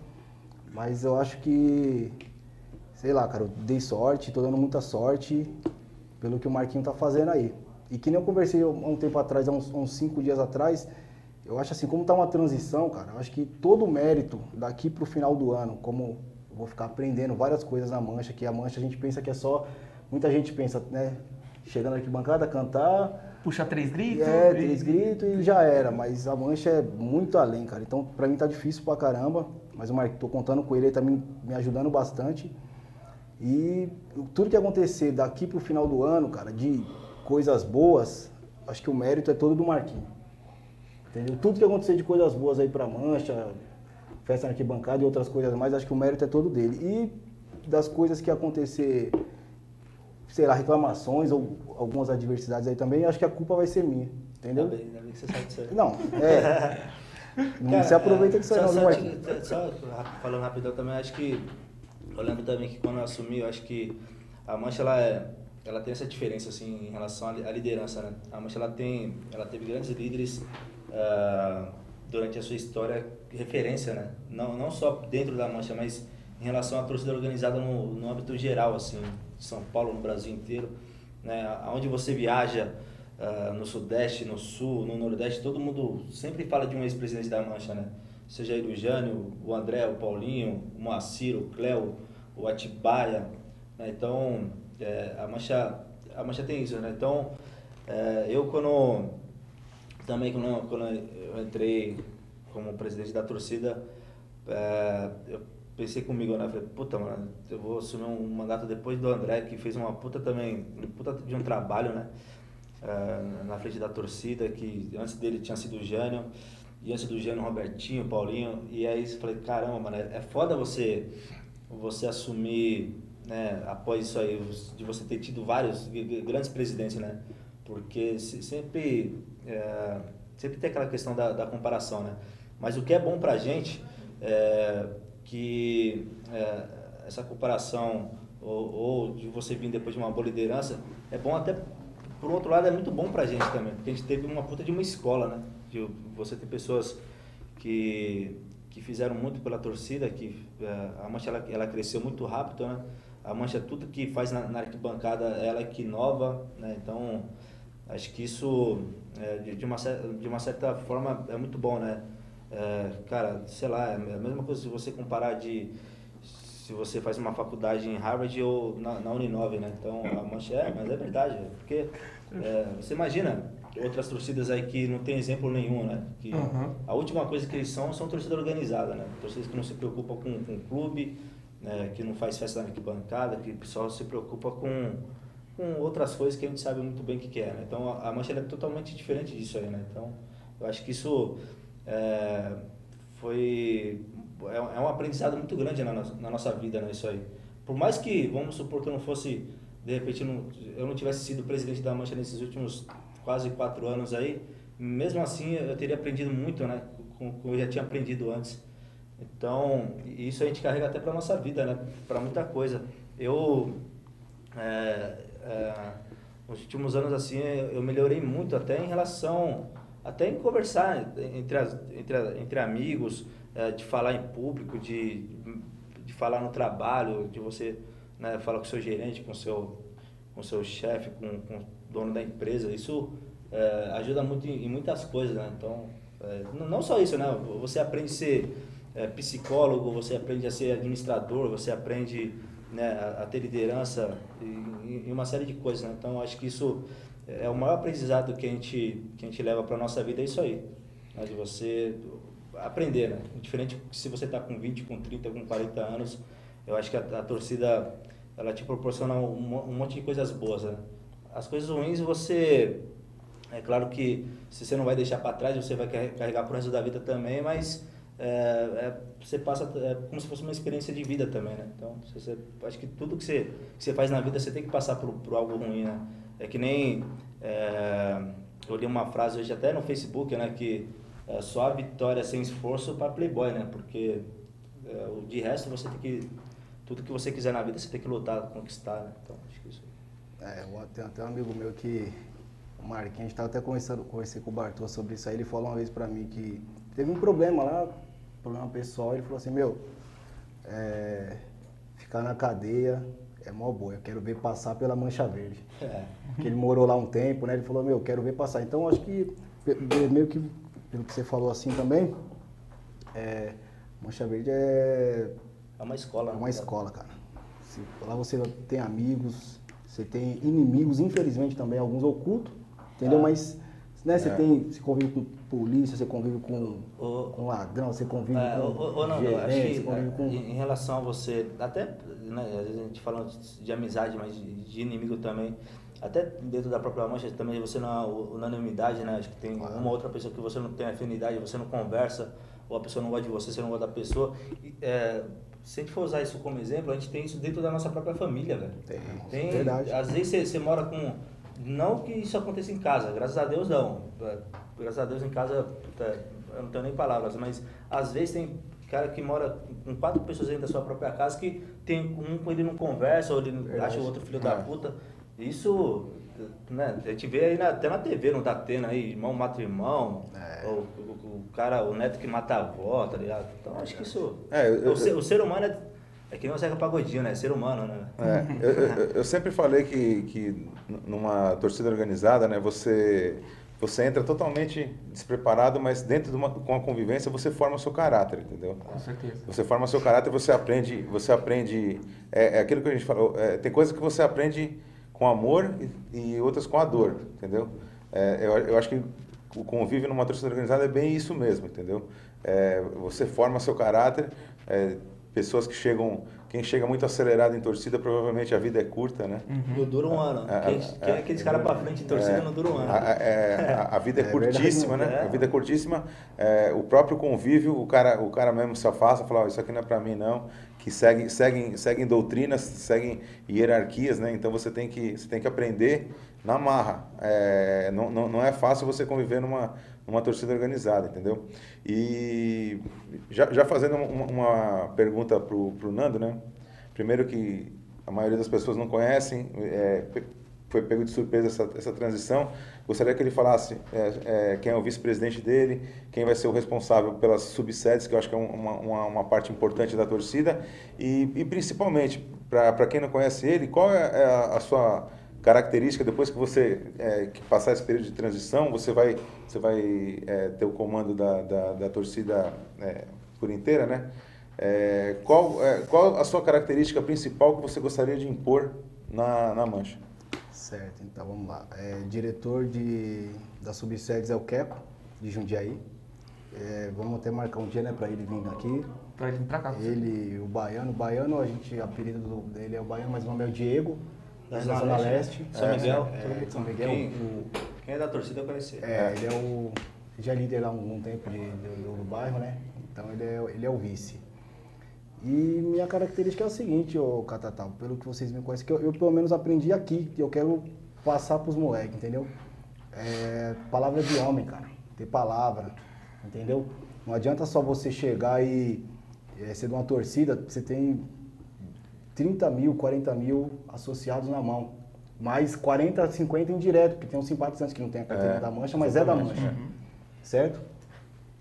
Mas eu acho que, sei lá, cara, eu dei sorte, tô dando muita sorte pelo que o Marquinho tá fazendo aí. E que nem eu conversei há um tempo atrás, há uns, uns cinco dias atrás, eu acho assim, como tá uma transição, cara, eu acho que todo o mérito daqui pro final do ano, como eu vou ficar aprendendo várias coisas na mancha, que a mancha a gente pensa que é só. Muita gente pensa, né? Chegando aqui bancada, cantar, Puxa três gritos. é, três gritos e já era, mas a mancha é muito além, cara. Então, pra mim tá difícil pra caramba, mas o Marquinhos, tô contando com ele, ele tá me, me ajudando bastante. E tudo que acontecer daqui pro final do ano, cara, de coisas boas, acho que o mérito é todo do Marquinhos. Entendeu? Tudo que acontecer de coisas boas aí pra mancha, festa na arquibancada e outras coisas mais, acho que o mérito é todo dele. E das coisas que acontecer sei lá, reclamações ou algumas adversidades aí também, acho que a culpa vai ser minha, entendeu? Ainda bem, ainda bem que você sabe disso aí. Não, é. Não Cara, se aproveita disso aí, não, só, Marquinhos? te- só falando rapidão também, acho que. Eu lembro também que quando eu assumi, eu acho que a Mancha ela, é, ela tem essa diferença assim, em relação à li- à liderança. Né? A Mancha ela, tem, ela teve grandes líderes ah, durante a sua história, referência, né? não, não só dentro da Mancha, mas em relação à torcida organizada no, no âmbito geral, assim, São Paulo, no Brasil inteiro. Né? Aonde você viaja, ah, no Sudeste, no Sul, no Nordeste, todo mundo sempre fala de um ex-presidente da Mancha, né? Seja ele o Jânio, o André, o Paulinho, o Moacir, o Cléo, o Atibaia, né? Então, é, a, Mancha, a Mancha tem isso, né? Então, é, eu quando, também quando, quando eu entrei como presidente da torcida, é, eu pensei comigo, né? Falei, puta, mano, eu vou assumir um mandato depois do André, que fez uma puta também, puta de um trabalho, né? É, na frente da torcida, que antes dele tinha sido o Jânio, e antes do Jânio, Robertinho, Paulinho, e aí eu falei, caramba, mano, é é foda você, você assumir, né, após isso aí, de você ter tido vários grandes presidentes, né? Porque se- sempre, é, sempre tem aquela questão da, da comparação, né? Mas o que é bom para a gente é que é, essa comparação ou, ou, de você vir depois de uma boa liderança é bom até por outro lado é muito bom para a gente também porque a gente teve uma puta de uma escola né de você ter pessoas que que fizeram muito pela torcida que é, a mancha ela, ela cresceu muito rápido né a mancha tudo que faz na, na arquibancada ela é que inova né então acho que isso é, de, de, uma, de uma certa forma é muito bom né é, cara, sei lá, é a mesma coisa se você comparar de se você faz uma faculdade em Harvard ou na, na Uninove, né? Então, a mancha é, mas é verdade, porque é, você imagina outras torcidas aí que não tem exemplo nenhum, né? Que uhum. a última coisa que eles são são torcida organizada, né? Torcidas que não se preocupam com, com o clube, né? que não faz festa na arquibancada, que só se preocupa com, com outras coisas que a gente sabe muito bem o que, que é, né? Então, a, a mancha é totalmente diferente disso aí, né? Então, eu acho que isso é, foi é, é, um aprendizado muito grande na, na nossa vida, né, isso aí. Por mais que, vamos supor que eu não fosse, de repente, não, eu não tivesse sido presidente da Mancha nesses últimos quase quatro anos aí, mesmo assim eu teria aprendido muito, né, com, com eu já tinha aprendido antes. Então, isso a gente carrega até para nossa vida, né, para muita coisa. Eu, é, é, nos últimos anos, assim, eu melhorei muito até em relação até em conversar entre, as, entre, entre amigos, é, de falar em público, de, de falar no trabalho, de você né, falar com o seu gerente, com o seu, com seu chefe, com, com o dono da empresa. Isso é, ajuda muito em, em, muitas coisas, né? Então, é, não só isso, né? Você aprende a ser é, psicólogo, você aprende a ser administrador, você aprende né, a, a ter liderança e, e, uma série de coisas, né? Então, acho que isso é o maior aprendizado que a gente, que a gente leva para a nossa vida, é isso aí. Né? De você aprender, né? Diferente se você está com 20, com 30, com 40 anos, eu acho que a, a torcida, ela te proporciona um, um, monte de coisas boas, né? As coisas ruins você... É claro que se você não vai deixar para trás, você vai carregar pro resto da vida também, mas é, é, você passa é, como se fosse uma experiência de vida também, né? Então, você, acho que tudo que você, que você faz na vida, você tem que passar por, por algo ruim, né? É que nem. É, eu li uma frase hoje até no Facebook, né? Que é só a vitória sem esforço para Playboy, né? Porque é, de resto você tem que. Tudo que você quiser na vida você tem que lutar, conquistar, né? Então, acho que isso. É, tenho até um amigo meu que. O Marquinhos, estava até conversando, conversei com o Bartô sobre isso aí. Ele falou uma vez para mim que teve um problema lá, problema pessoal. Ele falou assim: Meu, é, ficar na cadeia é mó boa, eu quero ver passar pela Mancha Verde. É. Que ele morou lá um tempo, né? Ele falou, meu, eu quero ver passar. Então acho que meio que pelo que você falou assim também, é, Mancha Verde é. É uma escola. É uma né? escola, cara. Se, lá você tem amigos, você tem inimigos, infelizmente também, alguns ocultos, entendeu? Ah. Mas né, você é. tem. Você convive com polícia, você convive com, o, com ladrão, você convive é, com. Ou, não, gerente, acho que, com... em relação a você, até né, às vezes a gente fala de amizade, mas de, de, inimigo também. Até dentro da própria mancha também você não unanimidade, né? Acho que tem uma outra pessoa que você não tem afinidade, você não conversa, ou a pessoa não gosta de você, você não gosta da pessoa. E, é, se a gente for usar isso como exemplo, a gente tem isso dentro da nossa própria família, velho. Tem, tem verdade. Às vezes você, você mora com. Não que isso aconteça em casa, graças a Deus não. É, graças a Deus em casa, eu não tenho nem palavras, mas às vezes tem cara que mora com quatro pessoas dentro da sua própria casa que tem um com ele não conversa, ou ele Verdade. acha o outro filho é. da puta. Isso, né, a gente vê aí na, até na TV, não tá tendo aí, irmão mata irmão, é. o, o, o, cara, o neto que mata a avó, tá ligado? Então acho que isso. É, eu, o, ser, o ser humano é. É que nem o Zeca Pagodinho, né? Ser humano, né? É, eu, eu, eu sempre falei que, que numa torcida organizada, né, você você entra totalmente despreparado, mas dentro de uma com a convivência você forma o seu caráter, entendeu? Com certeza. Você forma o seu caráter, você aprende, você aprende é, é aquilo que a gente falou. É, tem coisas que você aprende com amor e, e outras com a dor, entendeu? É, eu, eu acho que o convívio numa torcida organizada é bem isso mesmo, entendeu? É, você forma seu caráter, é, pessoas que chegam quem chega muito acelerado em torcida, provavelmente a vida é curta, né? Uhum. Não dura um ano. É, quem, quem é, é aqueles caras para frente em torcida é, não dura um ano. A, é, a, a vida é, curtíssima, né? A vida é curtíssima. o próprio convívio, o cara, o cara mesmo se afasta, fala, oh, isso aqui não é para mim não. Que seguem, seguem, seguem doutrinas, seguem hierarquias, né? Então você tem que, você tem que aprender na marra. É, não, não, não é fácil você conviver numa, numa torcida organizada, entendeu? E já, já fazendo uma, uma pergunta para o Nando, né? Primeiro que a maioria das pessoas não conhecem, é, foi pego de surpresa essa, essa transição. Gostaria que ele falasse é, é, quem é o vice-presidente dele, quem vai ser o responsável pelas subsedes, que eu acho que é uma, uma, uma parte importante da torcida, e, e principalmente, para quem não conhece ele, qual é, é a, a sua característica depois que você é, que passar esse período de transição, você vai, você vai é, ter o comando da, da, da torcida é, por inteira, né? É, qual, qual a sua característica principal que você gostaria de impor na, na mancha? Certo, então vamos lá. É, diretor de, da Subsedes é o Queco, de Jundiaí. É, vamos até marcar um dia né, para ele vir aqui. Para ele vir para cá. Ele, o Baiano. O Baiano, a gente, a apelido dele é o Baiano, mas o nome é o Diego, da Zona, Zona Leste. São é, Miguel. É, São Miguel. Quem, o, quem é da torcida eu conheci. É, ele é o. Já é líder há um, um tempo de, do, do, bairro, né? Então ele é, ele é o vice. E minha característica é o seguinte, ô Catatal, pelo que vocês me conhecem, que eu, eu pelo menos aprendi aqui, que eu quero passar pros moleques, entendeu? É, palavra de homem, cara. Ter palavra, entendeu? Não adianta só você chegar e é, ser de uma torcida, você tem 30 mil, 40 mil associados na mão. Mais 40, 50 indireto, porque tem uns simpatizantes que não tem a carteira é, da mancha, mas é da mancha. Uhum. Certo?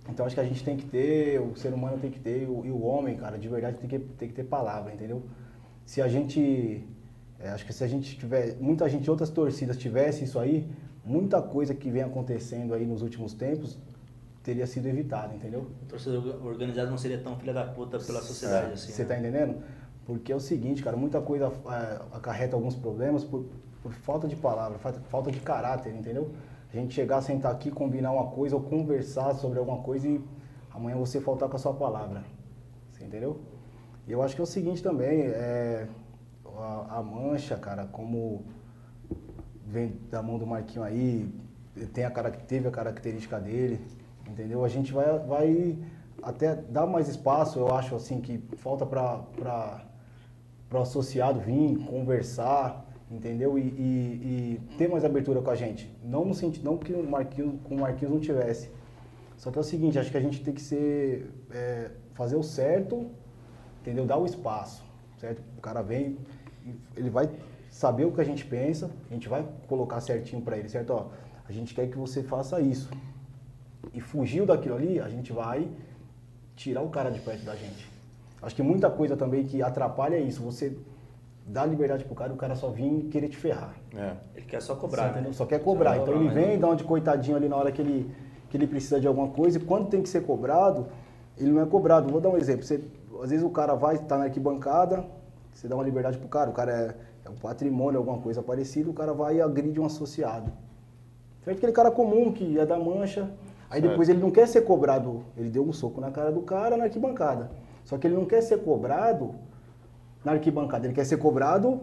Então acho que a gente tem que ter, o ser humano tem que ter, e o, e o homem, cara, de verdade tem que, tem que ter palavra, entendeu? Se a gente, é, acho que se a gente tiver, muita gente, outras torcidas tivesse isso aí, muita coisa que vem acontecendo aí nos últimos tempos teria sido evitada, entendeu? A torcida organizada não seria tão filha da puta pela sociedade é, assim. Você né? tá entendendo? Porque é o seguinte, cara, muita coisa é, acarreta alguns problemas por, por falta de palavra, falta de caráter, entendeu? a gente chegar, sentar aqui, combinar uma coisa ou conversar sobre alguma coisa e amanhã você faltar com a sua palavra. Você entendeu? E eu acho que é o seguinte também, é, a, a mancha, cara, como vem da mão do Marquinho aí, tem a, teve a característica dele, entendeu? A gente vai, vai até dar mais espaço, eu acho assim, que falta para o associado vir, conversar, entendeu? E, e, e, ter mais abertura com a gente. Não no sentido, não que o Marquinhos, com o Marquinhos não tivesse. Só que é o seguinte, acho que a gente tem que ser, é, fazer o certo, entendeu? Dar o espaço, certo? O cara vem, ele vai saber o que a gente pensa, a gente vai colocar certinho para ele, certo? Ó, a gente quer que você faça isso. E fugiu daquilo ali, a gente vai tirar o cara de perto da gente. Acho que muita coisa também que atrapalha é isso. Você dá liberdade pro cara e o cara só vir querer te ferrar. É. Ele quer só cobrar, né? Só quer cobrar. Só então ele vem, e dá uma de coitadinho ali na hora que ele, que ele precisa de alguma coisa e quando tem que ser cobrado, ele não é cobrado. Vou dar um exemplo. Você, às vezes o cara vai estar tá na arquibancada, você dá uma liberdade pro cara, o cara é, é um patrimônio, alguma coisa parecida, o cara vai e agride um associado. Certo? Aquele cara comum que é da mancha, aí certo. depois ele não quer ser cobrado, ele deu um soco na cara do cara na arquibancada. Só que ele não quer ser cobrado na arquibancada. Ele quer ser cobrado,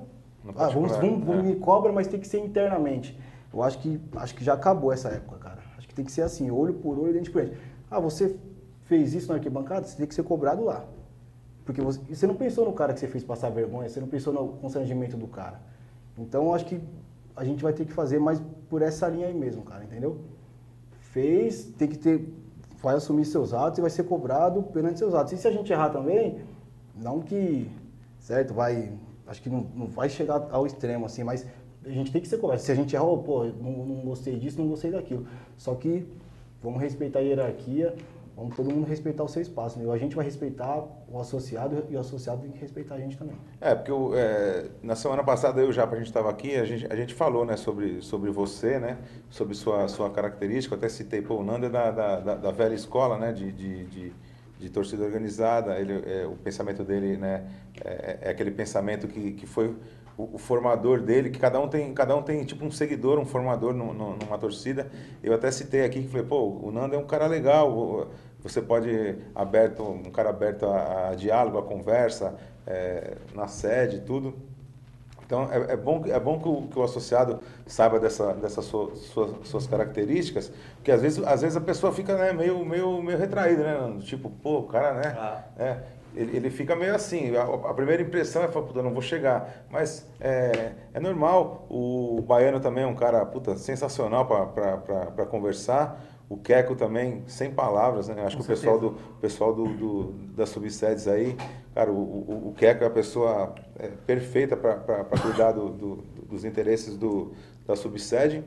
ah, vamos, vamos, vamos é. me cobra, mas tem que ser internamente. Eu acho que, acho que já acabou essa época, cara. Acho que tem que ser assim, olho por olho, dente por dente. Ah, você fez isso na arquibancada, você tem que ser cobrado lá. Porque você, você não pensou no cara que você fez passar vergonha, você não pensou no constrangimento do cara. Então, acho que a gente vai ter que fazer mais por essa linha aí mesmo, cara, entendeu? Fez, tem que ter, vai assumir seus atos e vai ser cobrado perante seus atos. E se a gente errar também, não que certo? Vai, acho que não, não vai chegar ao extremo, assim, mas a gente tem que ser correto. Se a gente errou, pô, não, não gostei disso, não gostei daquilo. Só que vamos respeitar a hierarquia, vamos todo mundo respeitar o seu espaço. Né? A gente vai respeitar o associado e o associado tem que respeitar a gente também. É, porque eu, é, na semana passada eu já, a gente estava aqui, a gente, a gente falou né, sobre, sobre você, né, sobre sua, sua característica, eu até citei, pô, o Nando é da, da, da velha escola, né, de, de, de de torcida organizada, ele, é, o pensamento dele né, é, é, aquele pensamento que, que foi o, formador dele, que cada um tem, cada um tem tipo um seguidor, um formador no, no, numa torcida. Eu até citei aqui que falei, pô, o Nando é um cara legal, você pode aberto, um cara aberto a, a diálogo, a conversa, é, na sede, tudo. Então, é, é, bom, é bom que o, que o associado saiba dessa, dessas suas, suas, suas, características, porque às vezes, às vezes a pessoa fica né, meio, meio, meio retraída, né? Tipo, pô, o cara, né? Ah. É. ele, ele fica meio assim. A, a primeira impressão é, puta, não vou chegar. Mas é, é normal. O Baiano também é um cara, puta, sensacional para conversar. O Queco também, sem palavras, né? Acho Com que o pessoal, do, certeza. pessoal do, do, das subsedes aí, cara, o, o, o Queco é a pessoa é, perfeita para cuidar do, do- dos interesses do, da subsede.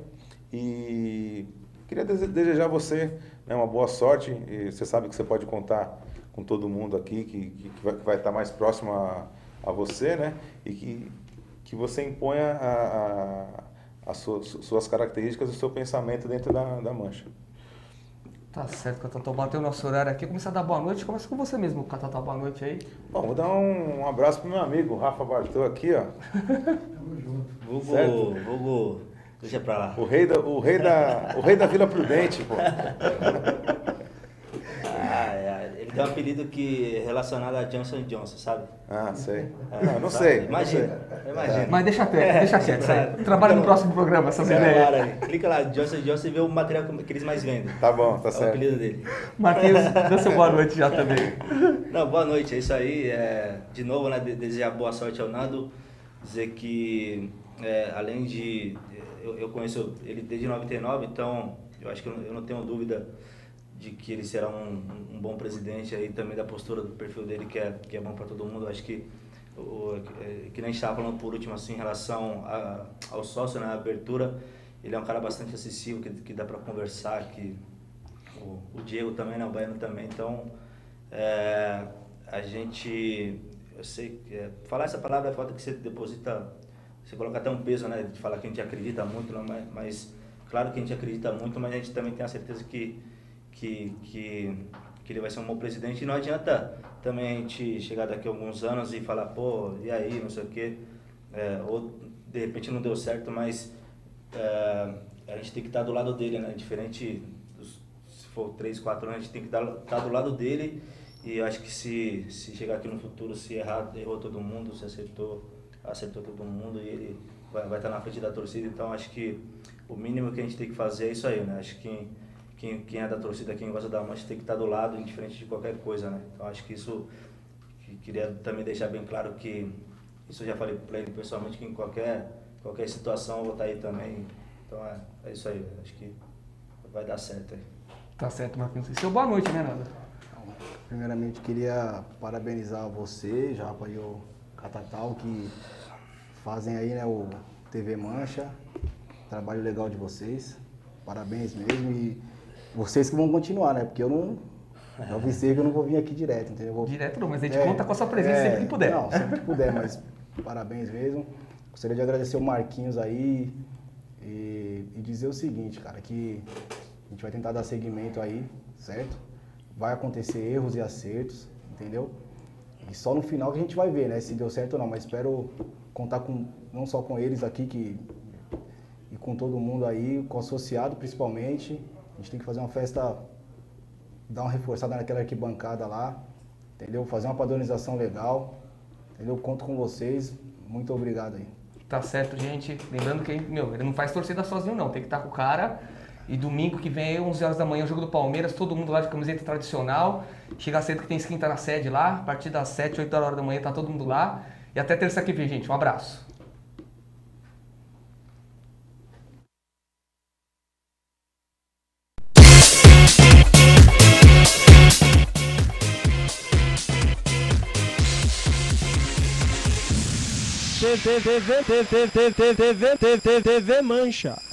E queria dese- desejar a você né, uma boa sorte. E você sabe que você pode contar com todo mundo aqui que, que, vai, que vai estar mais próximo a, a você, né? E que, que você imponha a, a, as suas, suas características e o seu pensamento dentro da, da mancha. Tá certo, Catatá. Bateu o nosso horário aqui. Começar a dar boa noite. Começa com você mesmo, Catatá. Boa noite aí. Bom, vou dar um, um abraço pro meu amigo, Rafa Bartô, aqui, ó. Vulgo, Certo. vulgo, deixa pra lá. O rei da, o rei da, o rei da Vila Prudente, pô. Ah, é, tem um apelido que é relacionado a Johnson Johnson, sabe? Ah, sei. É, Não, não sabe? sei. não Imagina, sei. imagina. Mas deixa quieto, É, deixa quieto. Trabalha no Então, próximo programa, essas é, ideias. Clica lá, Johnson Johnson e vê o material que eles mais vendem. Tá bom, tá É o certo. apelido dele. Matheus, dá seu boa noite já também. Não, boa noite, é isso aí. É, de novo, né, de- desejar boa sorte ao Nando. Dizer que, é, além de. Eu, eu conheço ele desde 99, então eu acho que eu não, eu não tenho dúvida de que ele será um, um bom presidente aí também da postura do perfil dele que é, que é bom para todo mundo. Acho que o, é, que nem estava falando por último assim em relação a, ao sócio na abertura, ele é um cara bastante acessível que, que dá para conversar, que o, o Diego também, né, o Baiano também, então é, a gente, eu sei, é, falar essa palavra é foda que você deposita, você coloca até um peso, né, de falar que a gente acredita muito, não, mas, mas claro que a gente acredita muito, mas a gente também tem a certeza que, que, que, que ele vai ser um bom presidente. E não adianta também a gente chegar daqui a alguns anos e falar, pô, e aí, não sei o quê, é, ou de repente não deu certo, mas é, a gente tem que estar do lado dele, né, diferente dos, se for 3, 4 anos, a gente tem que estar, estar do lado dele. E acho que se, se chegar aqui no futuro, se errar, errou todo mundo, se acertou, acertou todo mundo e ele vai, vai estar na frente da torcida, então acho que o mínimo que a gente tem que fazer é isso aí, né? Acho que quem, quem, é da torcida, quem gosta da mancha, tem que estar do lado, indiferente de qualquer coisa, né? Então acho que isso, que queria também deixar bem claro que, isso eu já falei para ele pessoalmente, que em qualquer, qualquer situação eu vou estar aí também, então é, é isso aí, acho que vai dar certo aí. Tá certo, Marquinhos. Seu boa noite, né, Nando? Então, Primeiramente, queria parabenizar você, Japa e o Catatal, que fazem aí né, o TV Mancha. Trabalho legal de vocês. Parabéns mesmo. E vocês que vão continuar, né? Porque eu não. Já avisei que eu não vou vir aqui direto, entendeu? Eu vou- Direto não, mas a gente É, conta com a sua presença é, sempre que puder. Não, sempre que puder, mas parabéns mesmo. Gostaria de agradecer o Marquinhos aí e, e dizer o seguinte, cara, que a gente vai tentar dar seguimento aí, certo? Vai acontecer erros e acertos, entendeu? E só no final que a gente vai ver, né, se deu certo ou não, mas espero contar com não só com eles aqui que e com todo mundo aí, com o associado principalmente. A gente tem que fazer uma festa dar uma reforçada naquela arquibancada lá, entendeu? Fazer uma padronização legal, entendeu? Conto com vocês. Muito obrigado aí. Tá certo, gente. Lembrando que, meu, ele não faz torcida sozinho, não. Tem que estar com o cara. E domingo que vem, aí, 11 horas da manhã, o jogo do Palmeiras, todo mundo lá de camiseta tradicional. Chega cedo que tem esquenta na sede lá. A partir das 7, 8 horas da manhã, tá todo mundo lá. E até terça que vem, gente. Um abraço. TV, TV, TV, TV, TV, TV, TV, TV Mancha.